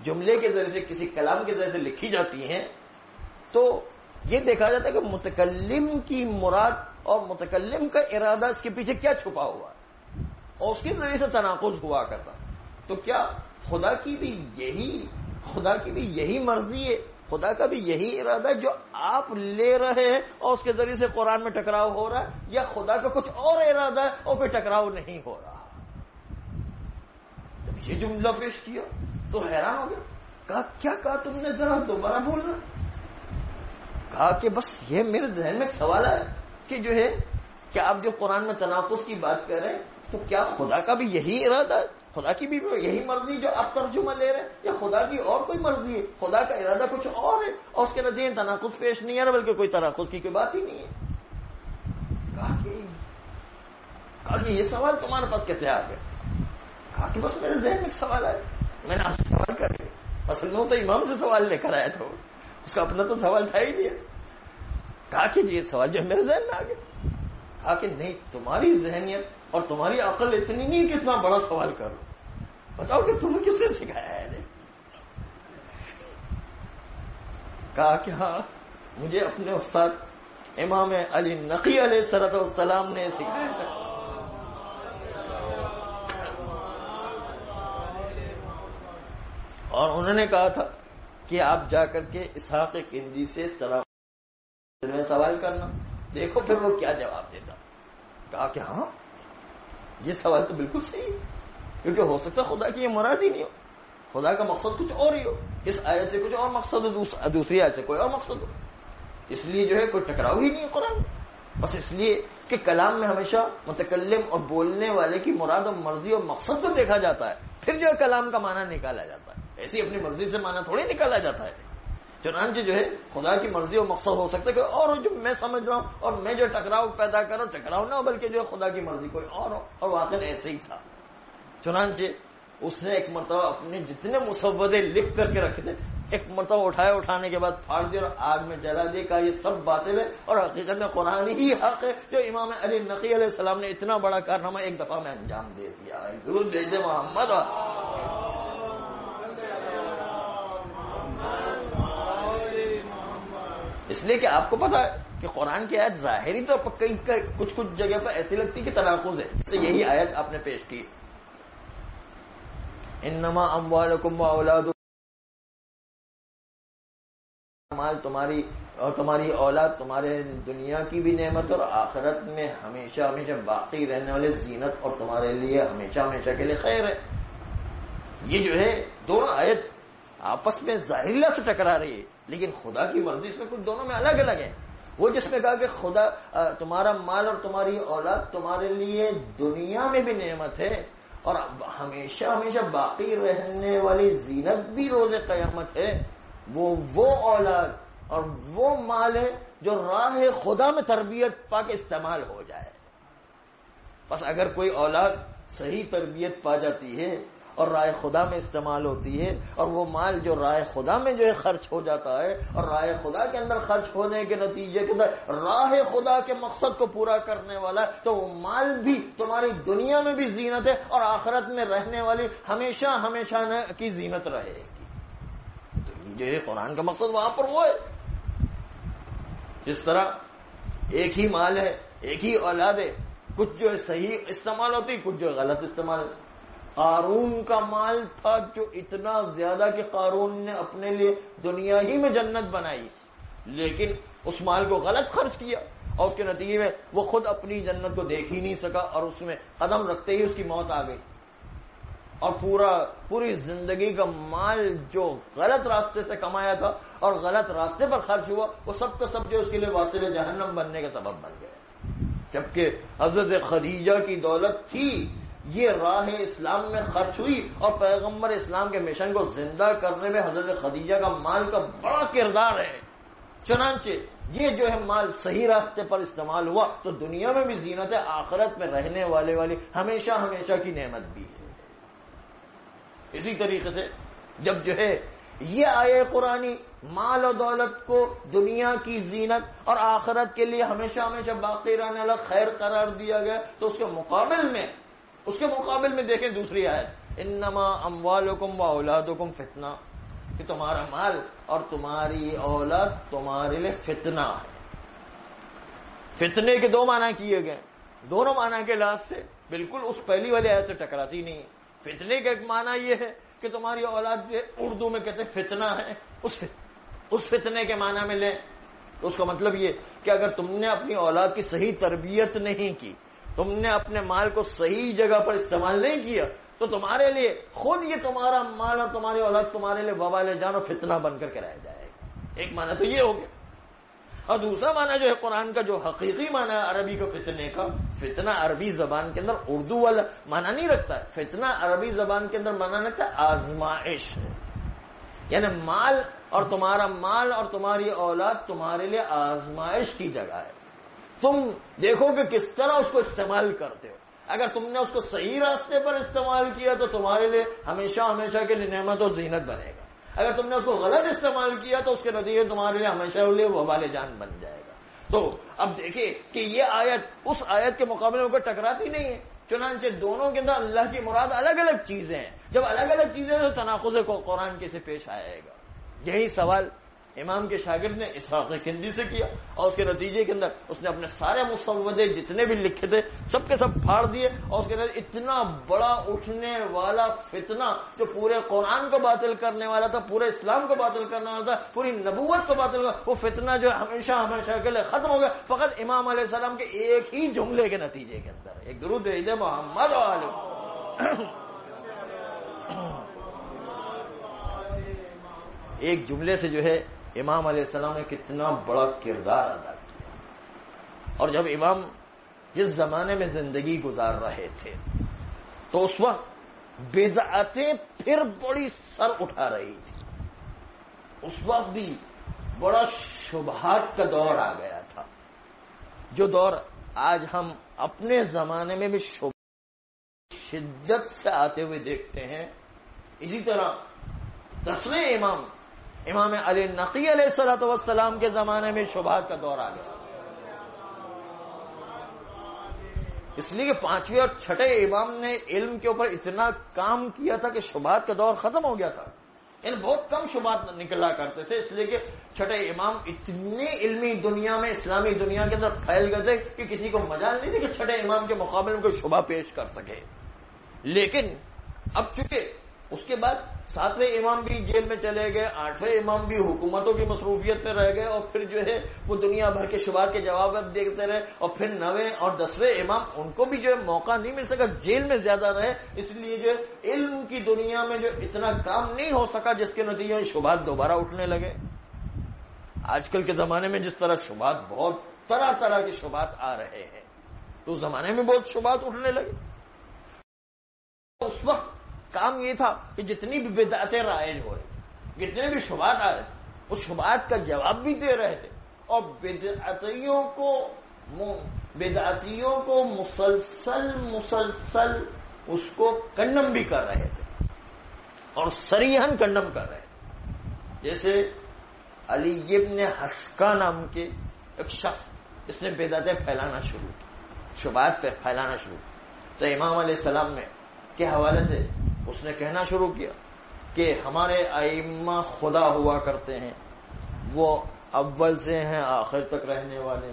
जुमले के ज़रिए किसी कलाम के ज़रिए लिखी जाती हैं तो ये देखा जाता है कि मुतकलम की मुराद और मुतकलम का इरादा इसके पीछे क्या छुपा हुआ है? और उसके ज़रिए से तनाकुज हुआ करता। तो क्या खुदा की भी यही, खुदा की भी यही मर्ज़ी है? खुदा का भी यही इरादा है, जो आप ले रहे हैं और उसके ज़रिए से कुरान में टकराव हो रहा है, या खुदा का कुछ और इरादा है और कोई टकराव नहीं हो रहा। जब ये जुमला पेश किया तो हैरान हो गया। कहा, क्या कहा तुमने? जरा दोबारा बोलना। कहा कि बस ये मेरे जहन में सवाल है कि जो है, क्या आप जो कुरान में तनाफुस की बात कर रहे हैं तो क्या खुदा का भी यही इरादा है? खुदा की भी यही मर्ज़ी जो आप तर्जुमा ले रहे हैं, या खुदा की और कोई मर्ज़ी है, खुदा का इरादा कुछ और है, और उसके नतीजे तनाकुस पेश नहीं है, बल्कि कोई तनाकुस की कोई बात ही नहीं है। कहा कि ये सवाल तुम्हारे पास कैसे आ गया? कहा कि बस मेरे जहन में सवाल आया। मैंने आपसे सवाल कर लिया। असल में तो इमाम से सवाल लेकर आया था। उसका अपना तो सवाल था ही नहीं। कहा कि ये सवाल जो मेरे जहन में आ गया। कहा कि नहीं, तुम्हारी जहनियत और तुम्हारी अकल इतनी नहीं कि इतना बड़ा सवाल करो। बताओ कि तुम्हें किसने सिखाया है? कहा कि हाँ मुझे अपने उस्ताद इमाम अली नकी सलाम ने सिखाया और उन्होंने कहा था कि आप जाकर के इसहाक किंदी से इस तरह सवाल करना। देखो फिर वो क्या जवाब देता। कहा कि हाँ ये सवाल तो बिल्कुल सही है। क्योंकि हो सकता है खुदा की ये मुराद ही नहीं हो। खुदा का मकसद कुछ और ही हो। इस आयत से कुछ और मकसद हो दूस, दूसरी आयत से कोई और मकसद हो। इसलिए जो है कोई टकराव ही नहीं है कुरान बस इसलिए कि कलाम में हमेशा मुतकलम और बोलने वाले की मुराद और मर्ज़ी और मकसद को देखा जाता है। फिर जो है कलाम का माना निकाला जाता है। ऐसी अपनी मर्ज़ी से माना थोड़ी निकाला जाता है। चुनाच जो है खुदा की मर्ज़ी और मकसद हो सकता है और जो मैं समझ रहा हूँ और मैं जो टकराव पैदा कर टकराव ना हो बल्कि जो है खुदा की मर्ज़ी कोई और हो। और वाकई ऐसे ही था। चुनाचे उसने एक मरतबा अपने जितने मुसवदे लिख करके रखे थे, एक मरतबा उठाए उठाने के बाद फाड़ दिया और आग में जला दिया, कहा ये सब बातें हैं और हकीकत में कुरान ही हक है जो इमाम अली नकी सलाम ने इतना बड़ा कारनामा एक दफ़ा में अंजाम दे दिया। गुरु भेजे मोहम्मद। इसलिए कि आपको पता है कि कुरान की आयत जाहिरी तो कई कुछ कुछ जगह पर ऐसी लगती कि तनाकुज है। जैसे यही आयत आपने पेश की। इनमा अम्वालकुम औलाद माल तुम्हारी और तुम्हारी औलाद तुम्हारे दुनिया की भी नेमत और आखिरत में हमेशा हमेशा बाकी रहने वाले जीनत और तुम्हारे लिए हमेशा हमेशा के लिए खैर है। ये जो है, दोनों आयत आपस में जाहिला से टकरा रही है। लेकिन खुदा की मर्ज़ी इसमें कुछ दोनों में अलग अलग है। वो जिसमें कहा कि खुदा तुम्हारा माल और तुम्हारी औलाद तुम्हारे लिए दुनिया में भी नेमत है और हमेशा हमेशा बाकी रहने वाली जीनत भी रोज क्यामत है। वो वो औलाद और वो माल है जो राह खुदा में तरबियत पा के इस्तेमाल हो जाए। बस अगर कोई औलाद सही तरबियत पा जाती है और राय खुदा में इस्तेमाल होती है, और वो माल जो राय खुदा में जो है खर्च हो जाता है, और राय खुदा के अंदर खर्च होने के नतीजे के अंदर राह खुदा के मकसद को पूरा करने वाला तो वो माल भी तुम्हारी दुनिया में भी जीनत है, और आखिरत में रहने वाली हमेशा हमेशा की जीनत रहेगी। जो है कुरान का मकसद वहाँ पर वो है। जिस तरह एक ही माल है, एक ही औलाद है, कुछ जो है सही इस्तेमाल होती, कुछ जो है गलत इस्तेमाल। कारून का माल था जो इतना ज़्यादा कि कारून ने अपने लिए दुनिया ही में जन्नत बनाई। लेकिन उस माल को गलत खर्च किया और उसके नतीजे में वो खुद अपनी जन्नत को देख ही नहीं सका और उसमें कदम रखते ही उसकी मौत आ गई। और पूरा, पूरी ज़िंदगी का माल जो गलत रास्ते से कमाया था और गलत रास्ते पर खर्च हुआ, वो सब का सब जो उसके लिए वासिल जहन्नम बनने का सबब बन गया। जबकि हज़रत खदीजा की दौलत थी ये राह इस्लाम में खर्च हुई और पैगंबर इस्लाम के मिशन को ज़िंदा करने में हज़रत खदीजा का माल का बड़ा किरदार है। चुनाचे, ये जो है माल सही रास्ते पर इस्तेमाल हुआ तो दुनिया में भी जीनत है आखिरत में रहने वाले वाली हमेशा हमेशा की नेमत भी है। इसी तरीके से जब जो है ये आए कुरानी, माल और दौलत को दुनिया की जीनत और आखिरत के लिए हमेशा हमेशा बाकी रहने वाला खैर करार दिया गया तो उसके मुकाबले में उसके मुकाबले में देखें दूसरी आयत, इन्नमा अम्वालुकुम व औलादुकुम फितना कि तुम्हारा माल और तुम्हारी औलाद तुम्हारे लिए फितना है। फितने के दो माना किए गए, दोनों माना के लाभ से। बिल्कुल उस पहली वाली आयत से टकराती नहीं फितने का एक माना यह है कि तुम्हारी औलाद उर्दू में कहते फितना है। उस उस फितने के माना में ले। उसका मतलब ये कि अगर तुमने अपनी औलाद की सही तरबियत नहीं की तुमने अपने माल को सही जगह पर इस्तेमाल नहीं किया तो तुम्हारे लिए खुद ये तुम्हारा माल और तुम्हारी औलाद तुम्हारे लिए बवाल जान और फितना बनकर के रह जाएगा। एक माना तो ये हो गया। और दूसरा माना जो है, कुरान का जो हकीकी माना है, अरबी को फितने का, फितना अरबी जबान के अंदर उर्दू वाला माना नहीं रखता है। फितना अरबी जबान के अंदर माना रखता है आजमाइश। यानी माल और तुम्हारा माल और तुम्हारी औलाद तुम्हारे लिए आजमाइश की जगह है। तुम देखो कि किस तरह उसको इस्तेमाल करते हो। अगर तुमने उसको सही रास्ते पर इस्तेमाल किया तो तुम्हारे लिए हमेशा हमेशा के लिए नेमत और जीनत बनेगा। अगर तुमने उसको गलत इस्तेमाल किया तो उसके नतीजे तुम्हारे लिए हमेशा के लिए वबाल जान बन जाएगा। तो अब देखिए कि ये आयत, उस आयत के मुकाबले में टकराती नहीं है। चुनाचे दोनों के अंदर अल्लाह की मुराद अलग अलग चीज़ें हैं। जब अलग अलग चीज़ें तो तनाखुज को कुरान कैसे पेश आएगा। यही सवाल इमाम के शागिर्द ने इसहाक किंदी से किया और उसके नतीजे के अंदर उसने अपने सारे मुसवदे जितने भी लिखे थे सबके सब फाड़ दिए और उसके अंदर इतना बड़ा उठने वाला फितना जो पूरे कुरान को बातिल करने वाला था, पूरे इस्लाम को बातिल करने वाला था, पूरी नबूवत को बातिल वो फितना जो हमेशा हमेशा के लिए खत्म हो गया। फकत इमाम सलाम के एक ही जुमले के नतीजे के अंदर, एक दुरुद मोहम्मद एक जुमले से जो है इमाम सलाम ने कितना बड़ा किरदार अदा किया। और जब इमाम जिस जमाने में ज़िंदगी गुजार रहे थे तो उस वक्त बेदातें फिर बड़ी सर उठा रही थी। उस वक्त भी बड़ा शुभात का दौर आ गया था। जो दौर आज हम अपने जमाने में भी शुभ शिद्दत से आते हुए देखते हैं। इसी तरह दसवें इमाम इमाम अली नकी सलाम के जमाने में शुभात का दौर आ गया। इसलिए पाँचवें और छठे इमाम ने इल्म के ऊपर इतना काम किया था कि शुभात का दौर खत्म हो गया था। इन बहुत कम शुभात निकला करते थे, इसलिए कि छठे इमाम इतने इल्मी दुनिया में, इस्लामी दुनिया के अंदर फैल गए थे कि किसी को मजाल नहीं थी कि छठे इमाम के मुकाबले में कोई शुभा पेश कर सके। लेकिन अब चूँकि उसके बाद सातवें इमाम भी जेल में चले गए, आठवें इमाम भी हुकूमतों की मसरूफियत में रह गए और फिर जो है वो दुनिया भर के शुभार के जवाब देखते रहे और फिर नवे और दसवें इमाम उनको भी जो है मौका नहीं मिल सका, जेल में ज़्यादा रहे, इसलिए जो है इल्म की दुनिया में जो इतना काम नहीं हो सका जिसके नतीजे में शुभात दोबारा उठने लगे। आजकल के जमाने में जिस तरह शुभात, बहुत तरह तरह के शुभात आ रहे हैं तो उस जमाने में बहुत शुभात उठने लगे। उस वक्त काम ये था कि जितनी भी बिदातें रायज हो रही, जितने भी शुभात आ रहे, उस शुभात का जवाब भी दे रहे थे। और बिदातियों को बिदातियों को मुसलसल मुसलसल उसको कंडम भी कर रहे थे। और सरीहन कंडम कर रहे थे। जैसे अली ने हस्का नाम के एक शख्स, इसने बेदातें फैलाना शुरू की, शुभात पे फैलाना शुरू तो इमाम सलाम ने के हवाले से उसने कहना शुरू किया कि हमारे आइम्मा खुदा हुआ करते हैं। वो अव्वल से हैं, आखिर तक रहने वाले।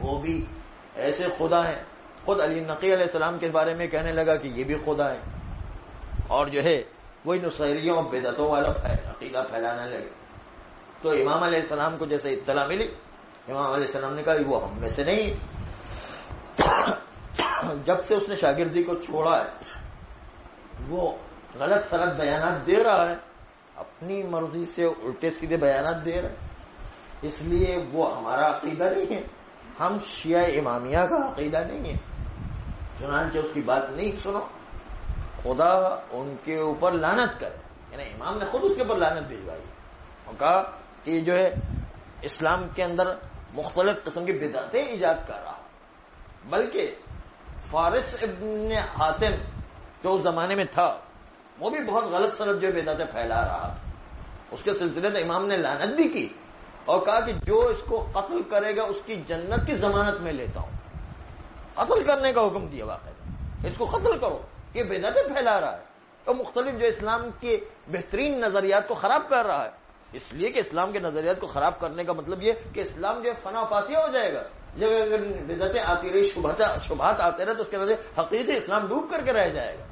वो भी ऐसे खुदा हैं। खुद अली नकी सलाम के बारे में कहने लगा कि ये भी खुदा है। और जो है वही नुसैरियों और बेदतों वाला अकीदा फैलाने लगे। तो इमाम सलाम को जैसे इतला मिली। इमाम सलाम ने कहा, वो हम में से नहीं। (coughs) जब से उसने शागिर्दी को छोड़ा है वो गलत सलत बयान दे रहा है, अपनी मर्ज़ी से उल्टे सीधे बयान दे रहा है। इसलिए वो हमारा अकीदा नहीं है। हम शिया इमामिया का अकीदा नहीं है। चुनाचे उसकी बात नहीं सुनो। खुदा उनके ऊपर लानत करे। यानी इमाम ने खुद उसके ऊपर लानत भिजवाई। और कहा कि जो है, इस्लाम के अंदर मुख्तलिफ़ किस्म की बिदातें ईजाद कर रहा। बल्कि फारिस इब्न हातिम जो उस जमाने में था। वो भी बहुत गलत सलत जो बेदाते फैला रहा था। उसके सिलसिले में इमाम ने लानत भी की और कहा कि जो इसको कत्ल करेगा, उसकी जन्नत की जमानत में लेता हूँ। कत्ल करने का हुक्म दिया वाकई इसको कत्ल करो। ये बेदाते फैला रहा है। तो मुख्तलिफ़ जो इस्लाम के बेहतरीन नजरियात को खराब कर रहा है। इसलिए कि इस्लाम के नजरियात को खराब करने का मतलब ये कि इस्लाम जो फना फातिया हो जाएगा। जब अगर बिदतें आती रही, शुभात आते रहे तो उसके वजह हकीकत इस्लाम डूब करके रह जाएगा।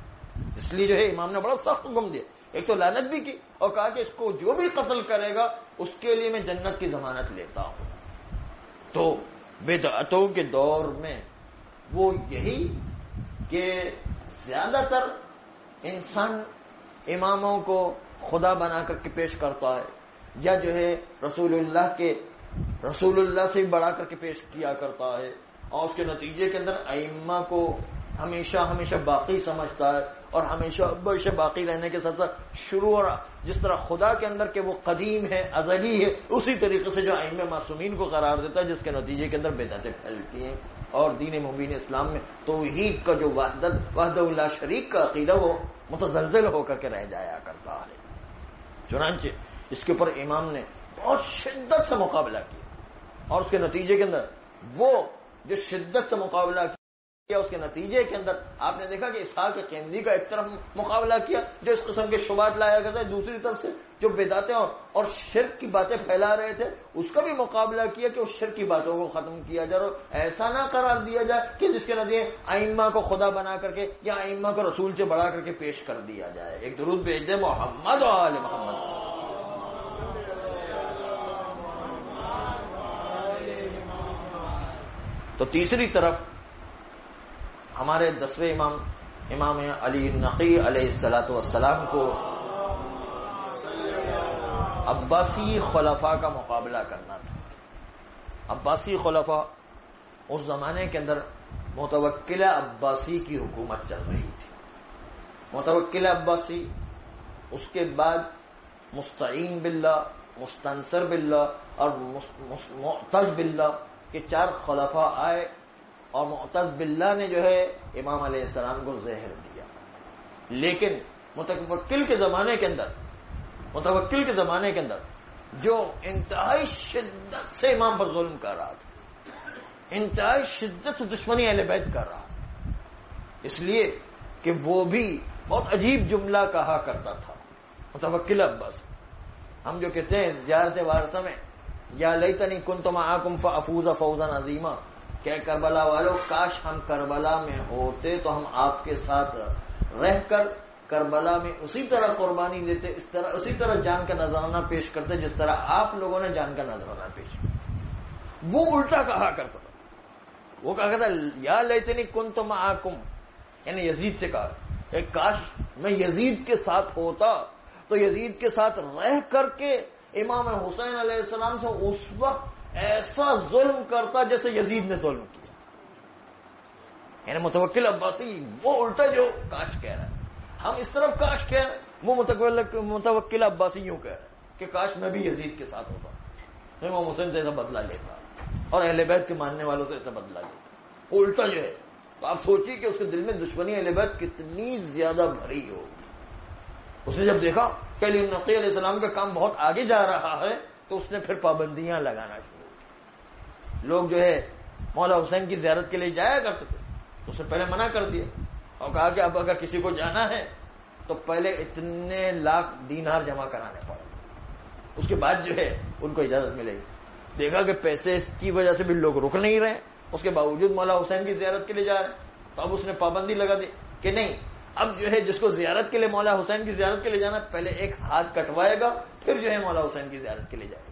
इसलिए जो है, इमाम ने बड़ा सख्त हुक्म दिया। एक तो लानत भी की और कहा कि इसको जो भी कत्ल करेगा, उसके लिए मैं जन्नत की जमानत लेता हूँ। तो बेदतों के दौर में वो यही कि ज़्यादातर इंसान इमामों को खुदा बना करके पेश करता है, या जो है, रसूलुल्लाह के, रसूलुल्लाह से बढ़ा करके पेश किया करता है, और उसके नतीजे के अंदर अइम्मा को हमेशा हमेशा बाकी समझता है। और हमेशा हमेशा बाकी रहने के साथ साथ शुरू और जिस तरह खुदा के अंदर के वो कदीम है, अजली है, उसी तरीके से जो आइम मासूमीन को करार देता है, जिसके नतीजे के अंदर बेदातें फैलती हैं। और दीन मुबीन इस्लाम में तोहीद का जो वहदत वहदुल्ला शरीक का अकीदा, वो मुतजलजल होकर के रह जाया करता है। चुनाचे इसके ऊपर इमाम ने बहुत शिद्दत से मुकाबला किया। और उसके नतीजे के अंदर वो जो शिद्दत से मुकाबला किया किया उसके नतीजे के अंदर आपने देखा कि इसहाक केंद्री का एक तरफ़ मुकाबला किया जो इस किस्म के शुबात लाया करता है दूसरी तरफ़ से जो बेदाते और, और शिरक की बातें फैला रहे थे उसका भी मुकाबला किया कि उस शिरक की बातों को खत्म किया जाए और ऐसा ना करार दिया जाए कि जिसके नतीजे आइम्मा को खुदा बना करके या आइम्मा को रसूल से बढ़ा करके पेश कर दिया जाए। एक दुरुद भेज दे मोहम्मद मोहम्मद। तो तीसरी तरफ़ हमारे दसवें इमाम इमाम अली नकी सलाम को अब्बासी खलफा का मुकाबला करना था। अब्बासी खलफा उस जमाने के अंदर मुतवक्किल अब्बासी की हुकूमत चल रही थी। मुतवक्किल अब्बासी, उसके बाद मुस्तईन बिल्ला, मुस्तनसर बिल्ला और मुतज बिल्ला के चार खलफा आए। और मुतज बिल्ला ने जो है इमाम सलाम को जहर दिया। लेकिन मुतवक्किल के जमाने के अंदर, मुतवक्किल के जमाने के अंदर, जो इंतहाई शिद्दत से इमाम पर जुल्म कर रहा था, इंतहाई शिद्दत से दुश्मनी अहल बैत कर रहा इसलिए कि वो भी बहुत अजीब जुमला कहा करता था, मुतवक्किल अब्बास हम जो कहते हैं जियारत वारसा में, या लई तनी कुन तो आकुम अफूजा फौजा नजीमा क्या करबला वालों, काश हम करबला में होते तो हम आपके साथ रहकर करबला में उसी तरह कुर्बानी देते, इस तरह, उसी तरह जान का नजराना पेश करते, जिस तरह आप लोगों ने जान का नजराना पेश किया। वो उल्टा कहा करता था। वो कहा करता या लेतनी कुन तो आकुम यानी यजीद से कहा एक काश मैं यजीद के साथ होता तो यजीद के साथ रह करके इमाम हुसैन अलैहिस्सलाम से उस वक्त ऐसा जुल्म करता जैसे यजीद ने जुल्म किया। यानी मुतवक्किल अब्बासी, वो उल्टा जो काश कह रहा है। हम इस तरफ़ काश कह रहे हैं, वो मुतवक्किल अब्बासी यूँ कह रहे हैं कि काश मैं भी यजीद के साथ होता तो इमाम हुसैन से ऐसा बदला लेता, और अहले बैत के मानने वालों से ऐसा बदला लेता। उल्टा जो है तो आप सोचिए कि उसके दिल में दुश्मनी अहले बैत कितनी ज़्यादा भरी होगी। उसने जब देखा कि नकी का काम बहुत आगे जा रहा है तो उसने फिर पाबंदियाँ लगाना शुरू लोग जो है, मौला हुसैन की जियारत के लिए जाया करते थे। तो उसने पहले मना कर दिया और कहा कि अब अगर किसी को जाना है तो पहले इतने लाख दीनार जमा कराने पड़े। उसके बाद जो है, उनको इजाज़त मिलेगी। देखा कि पैसे की वजह से भी लोग रुक नहीं रहे उसके बावजूद मौला हुसैन की जियारत के लिए जा रहे तो अब उसने पाबंदी लगा दी कि नहीं, अब जो है, जिसको जियारत के लिए, मौला हुसैन की जियारत के लिए जाना पहले एक हाथ कटवाएगा, फिर जो है मौला हुसैन की जियारत के लिए जाएगा।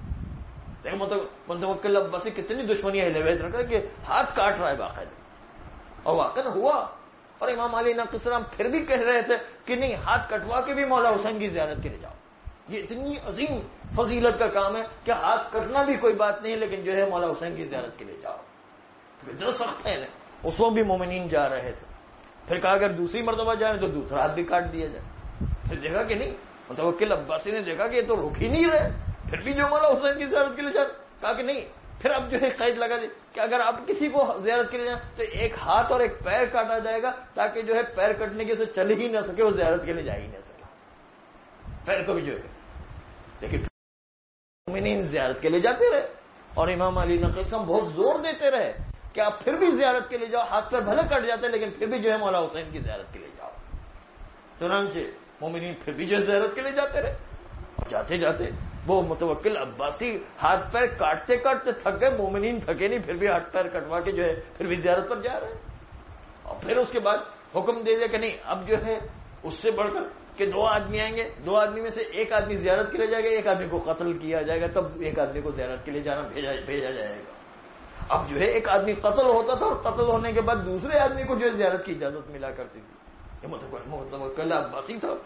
देखो मतलब अब्बास कितनी दुश्मनी है लेवेद रखा कि हाथ काट रहा है बाकायदा और वाकई हुआ। और इमाम अली नकसराम फिर भी कह रहे थे कि नहीं, हाथ कटवा के भी मौला हुसैन की जियारत के लिए जाओ। ये इतनी अजीम फजीलत का काम है कि हाथ कटना भी कोई बात नहीं, लेकिन जो है मौला हुसैन की जियारत के लिए जाओ। इतना सख्त है ना। उस वक्त भी मोमिन जा रहे थे। फिर कहा, अगर दूसरी मरतबा जाए तो दूसरा हाथ भी काट दिया जाए। फिर देखा कि नहीं मतलब वकील अब्बासी ने देखा कि ये तो रुक ही नहीं रहे। फिर भी जो मौला हुसैन की जियारत के लिए जा कहा कि नहीं, फिर अब जो है कैद लगा दे कि अगर आप किसी को जियारत के लिए जाए तो एक हाथ और एक पैर काटा जाएगा ताकि जो है पैर कटने के से चल ही ना सके, वो जियारत के लिए जा ही ना सके। पैर को भी जो है। लेकिन जियारत के लिए जाते रहे और इमाम अली नकल बहुत ज़ोर देते रहे कि आप फिर भी जियारत के लिए जाओ, हाथ पैर भले कट जाते, लेकिन फिर भी जो है मौला हुसैन की जियारत के लिए जाओ। चुनाचे मोमिन फिर भी जो है जियारत के लिए जाते रहे। जाते जाते वो मुतवक्किल अब्बासी हाथ पैर काटते काटते थक गए मोमिन थके नहीं, फिर भी हाथ पैर कटवा के जो है, फिर भी जियारत पर जा रहे और फिर उसके बाद हुक्म दे दिया कि नहीं, अब जो है, उससे बढ़कर कि दो आदमी आएँगे, दो आदमी में से एक आदमी जियारत के लिए जाएगा, एक आदमी को कत्ल किया जाएगा, तब एक आदमी को जियारत के लिए जाना, भेजा भेजा जाएगा। अब जो है, एक आदमी कत्ल होता था और कत्ल होने के बाद दूसरे आदमी को जो है जियारत की इजाज़त मिला करती थी। ये अब्बासी था।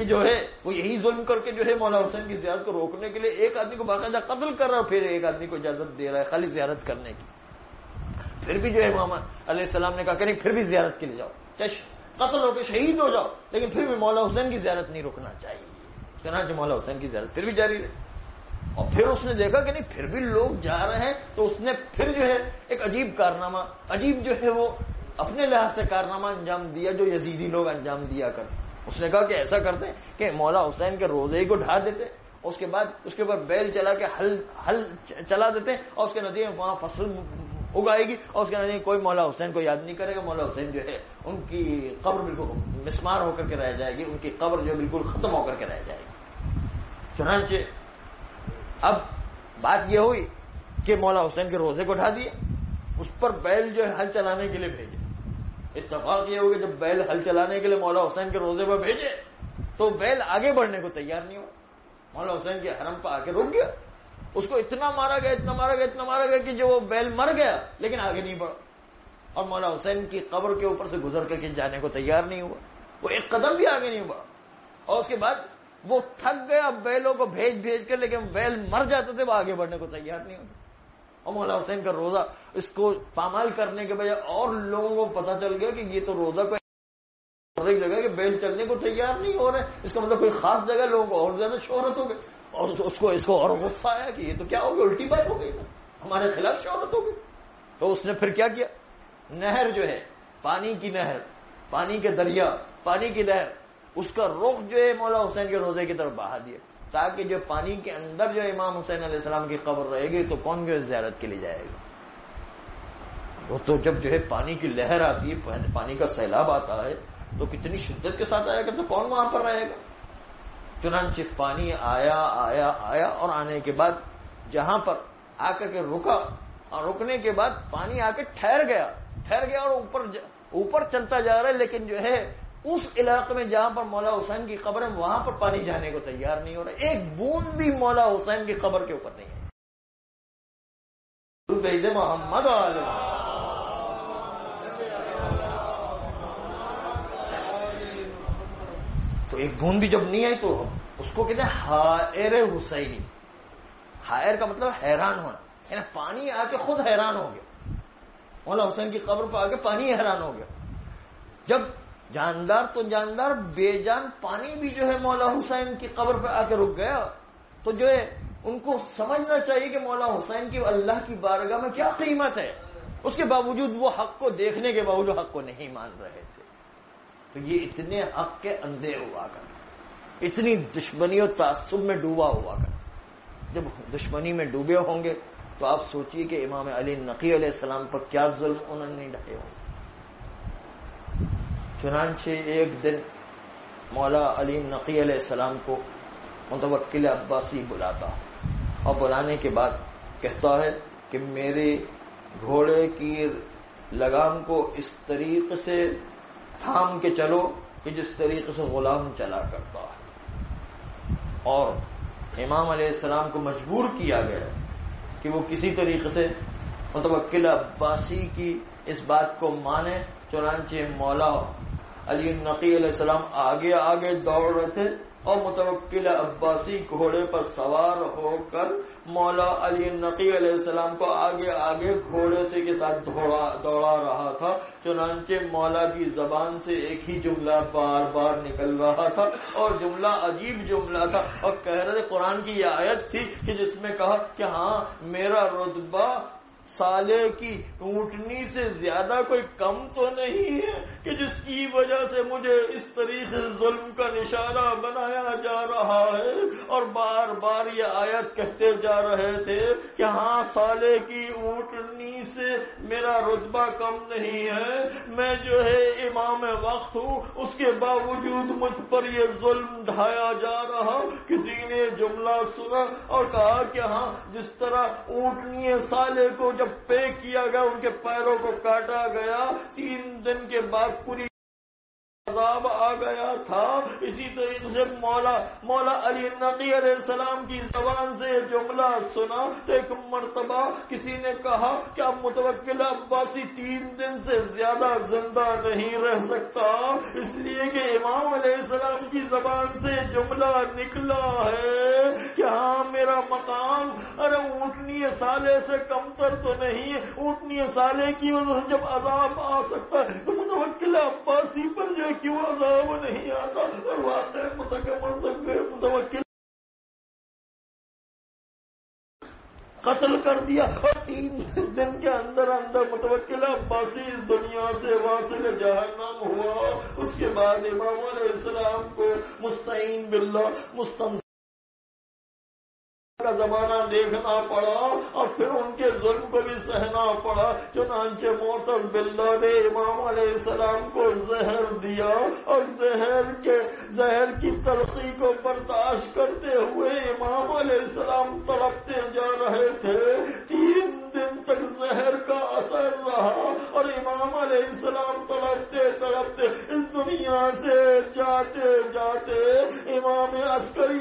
कि जो है, वो यही जुल्म करके जो है, मौला हुसैन की जियारत को रोकने के लिए एक आदमी को बाकायदा कत्ल कर रहा है, फिर एक आदमी को इजाज़त दे रहा है, खाली जियारत करने की। फिर भी जो है, मोहम्मद सलाम ने कहा कि नहीं, फिर भी जियारत के लिए जाओ। चाहे कत्ल होकर शहीद हो जाओ, लेकिन फिर भी मौला हुसैन की जियारत नहीं रुकना चाहिए। चुनाच मौला हुसैन की जियारत फिर भी जारी रहे। और फिर उसने देखा कि नहीं, फिर भी लोग जा रहे हैं तो उसने फिर जो है, एक अजीब कारनामा, अजीब जो है वो अपने लिहाज से कारनामा अंजाम दिया, जो यजीदी लोग अंजाम दिया कर उसने कहा कि ऐसा करते कि मौला हुसैन के रोज़े ही को ढा देते उसके बाद, उसके ऊपर बैल चला के हल हल चला देते और उसके नदी में वहाँ फ़सल उगाएगी, और उसके नदी में कोई मौला हुसैन को याद नहीं करेगा। मौला हुसैन जो है, उनकी कब्र बिल्कुल मिसमार होकर के रह जाएगी, उनकी कब्र जो बिल्कुल खत्म होकर के रह जाएगी। चुनाचे, अब बात यह हुई कि मौला हुसैन के रोज़े को उठा दिए, उस पर बैल जो है हल चलाने के लिए भेजे। इतफाक ये हो गया जब बैल हल चलाने के लिए मौला हुसैन के रोज़े पर भेजे तो बैल आगे बढ़ने को तैयार नहीं हुआ। मौला हुसैन के हरम पर आके रुक गया। उसको इतना मारा गया, इतना मारा गया, इतना मारा गया कि जो वो बैल मर गया, लेकिन आगे नहीं बढ़ा। और मौला हुसैन की कब्र के ऊपर से गुजर करके जाने को तैयार नहीं हुआ। वो एक कदम भी आगे नहीं बढ़ा। और उसके बाद वो थक गया बैलों को भेज भेज कर, लेकिन बैल मर जाते थे, वो आगे बढ़ने को तैयार नहीं होते। और मौला हुसैन का रोजा इसको पामाल करने के बजाय और लोगों को पता चल गया कि ये तो रोजा को जगह के बेल चलने को तैयार नहीं हो रहे इसका मतलब कोई खास जगह लोगों को और ज़्यादा शोहरत हो गई। और तो उसको, इसको और गुस्सा आया कि ये तो क्या हो गया, उल्टी बात हो गई। हमारे खिलाफ शोहरत हो गई। तो उसने फिर क्या किया? नहर जो है, पानी की नहर, पानी के दरिया, पानी की नहर उसका रुख जो है मौला हुसैन के रोज़े की तरफ़ बहा दिया। ताकि जो पानी के अंदर जो इमाम हुसैन अलैहिस्सलाम की कब्र रहेगी तो कौन जो जियारत के लिए जाएगा? वो तो जब जो है पानी की लहर आती है पानी का सैलाब आता है तो कितनी शिद्दत के साथ आएगा तो कौन वहाँ पर रहेगा? चुनाचे पानी आया आया आया और आने के बाद जहाँ पर आकर के रुका और रुकने के बाद पानी आके ठहर गया ठहर गया और ऊपर ऊपर चलता जा रहा है, लेकिन जो है उस इलाके में जहाँ पर मौला हुसैन की कब्र है, वहाँ पर पानी जाने को तैयार नहीं हो रहा। एक बूंद भी मौला हुसैन की कब्र के ऊपर नहीं है। मोहम्मद तो एक बूंद भी जब नहीं आई तो उसको कहते हैं हायर हुसैनी। हायर का मतलब हैरान होना। यानी पानी आके खुद हैरान हो गया। मौला हुसैन की कब्र पर आके पानी हैरान हो गया। जब जानदार तो जानदार, बेजान पानी भी जो है मौला हुसैन की कब्र पर आके रुक गया। तो जो है, उनको समझना चाहिए कि मौला हुसैन की अल्लाह की बारगाह में क्या कीमत है। उसके बावजूद वो हक को देखने के बावजूद हक को नहीं मान रहे थे। तो ये इतने हक के अंधे हुआ कर। इतनी दुश्मनी और तासुब में डूबा हुआ कर। जब दुश्मनी में डूबे होंगे तो आप सोचिए कि इमाम अली नकी सलाम पर क्या जुल्म उन्होंने ढके होंगे। चुनानचे एक दिन मौला अली नकी सलाम को मुतवक्किल अब्बासी बुलाता और बुलाने के बाद कहता है कि मेरे घोड़े की लगाम को इस तरीके से थाम के चलो कि जिस तरीके से गुलाम चला करता है। और इमाम सलाम को मजबूर किया गया कि वो किसी तरीके से मुतवक्किल अब्बासी की इस बात को माने, चुनाचे मौला अली नकी सलाम आगे आगे दौड़ रहे थे और मुतवक्ल अब्बासी घोड़े पर सवार होकर मौला अली नकी सलाम को आगे आगे घोड़े से के साथ दौड़ा दौड़ा रहा था चुनाचे मौला की जबान से एक ही जुमला बार बार निकल रहा था और जुमला अजीब जुमला था और कह रहे थे कुरान की आयत थी कि जिसमें कहा कि हाँ मेरा रुतबा साले की ऊटनी से ज़्यादा कोई कम तो नहीं है कि जिसकी वजह से मुझे इस तरीके से जुल्म का निशाना बनाया जा रहा है? और बार बार ये आयत कहते जा रहे थे कि हाँ साले की ऊटनी से मेरा रुतबा कम नहीं है। मैं जो है इमाम वक्त हूँ, उसके बावजूद मुझ पर ये जुल्म ढाया जा रहा। किसी ने जुमला सुना और कहा कि हाँ जिस तरह ऊटनी साले को जब पे किया गया उनके पैरों को काटा गया तीन दिन के बाद पूरी अजाब आ गया था। इसी तरीके से मौला मौला अली नकी सलाम की जबान से जुमला सुना। एक मरतबा किसी ने कहा कि अब मुतवक्किल अब्बासी तीन दिन से ज़्यादा ज़िंदा नहीं रह सकता। इसलिए कि इमाम सलाम की जबान से जुमला निकला है कि हाँ मेरा मकान, अरे ऊटनी साले से कमतर तो नहीं ऊटनी साले की वजह से जब अजाब आ सकता है तो मुतवक्किल अब्बासी पर जो क्यों अजाब नहीं आता। और वाकई मुतवक्किल कत्ल कर दिया। तीन दिन के अंदर अंदर मुतवक्किल अब्बासी इस दुनिया से वासिल जहन्नम हुआ। उसके बाद इमाम इस्लाम को मुस्तैन बिल्ला मुस्तम का जमाना देखना पड़ा और फिर उनके जुल्म को भी सहना पड़ा। चुनाचे मोहतर बिल्ला ने इमाम सलाम को जहर दिया और जहर के, जहर की तरक्की को बर्दाश्त करते हुए इमाम सलाम तड़पते जा रहे थे। तीन दिन तक जहर का असर रहा और इमाम सलाम तड़पते तड़पते इस दुनिया से जाते जाते इमाम अस्करी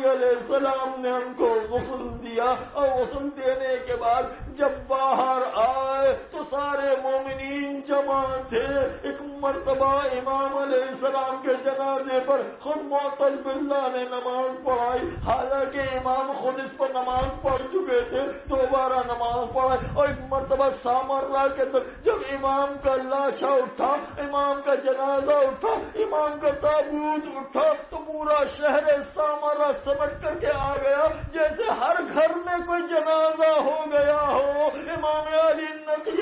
सलाम ने उनको हमको गसल दिया और गसल देने के बाद जब बाहर आए तो सारे मोमिनीन जमा थे। एक मरतबा इमाम सलाम के जनाजे पर खुद मोतल बिल्ला ने नमाज़ पढ़ाई। हालाँकि इमाम खुद इस पर नमाज़ पढ़ चुके थे, दोबारा नमाज़ पढ़ाई। और एक मरतबा सामर्रा के अंदर, जब इमाम का लाशा उठा, इमाम का जनाजा उठा, इमाम का ताबूत उठा तो पूरा शहर सामर्रा समझ करके आ गया। जैसे हर घर में कोई जनाजा हो गया हो, इमाम अली नकी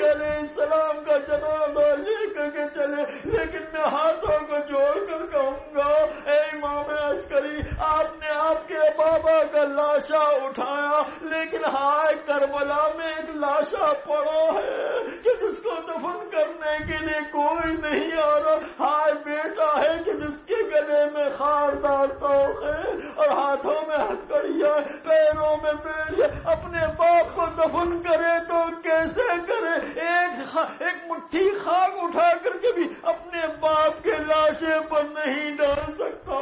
सलाम का जनाजा लेकर के चले, लेकिन मैं हाथों को जोड़कर कहूँगा, ए इमाम अस्करी, आपने आपके बाबा का लाशा उठाया, लेकिन हाय करबला में एक लाशा पड़ा है, कि जिसको दफन करने के लिए कोई नहीं आ रहा, हाय बेटा है कि जिसके गले में खारदार तोख है और हाथों में हथकड़िया पैरों में बेड़िया अपने बाप को दफन करे तो कैसे करे एक एक मुट्ठी खाक उठा करके भी अपने बाप के लाशे पर नहीं डाल सकता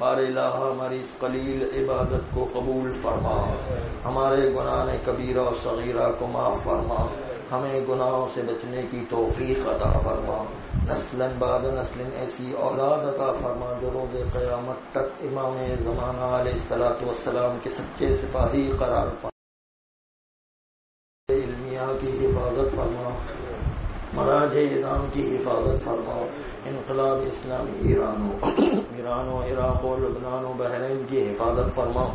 बार हमारी इस कलील इबादत को कबूल फरमा। हमारे गुनाह ने कबीरा और सगीरा को माफ़ फरमा। हमें गुनाहों से बचने की तोफीक अदा फरमा। नस्लन बाद नस्लिन ऐसी औलाद अता फरमा जो रोज क़यामत तक इमाम जमाना सलाम के सच्चे सिपाही करार पा इल्मिया की हिफाजत फरमा मराज ईरान की हिफाजत फरमा। इनकलाब इस्लामी ईरानो (coughs) ईरानो इराक लबनानो बहरीन की हिफाजत फरमा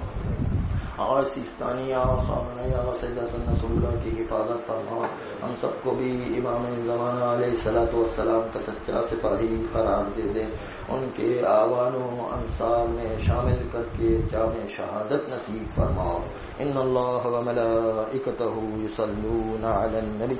और सिस्तानिया खामनिया सैदुल्ला की हिफाजत फरमा हम सबको भी इमाम जमाना सलाम का सच्चा सिपाही करार दे दे। उनके आवानों अंसार में शामिल करके जाम शहादत नसीब फरमा इन अल्लाह अलन नबी।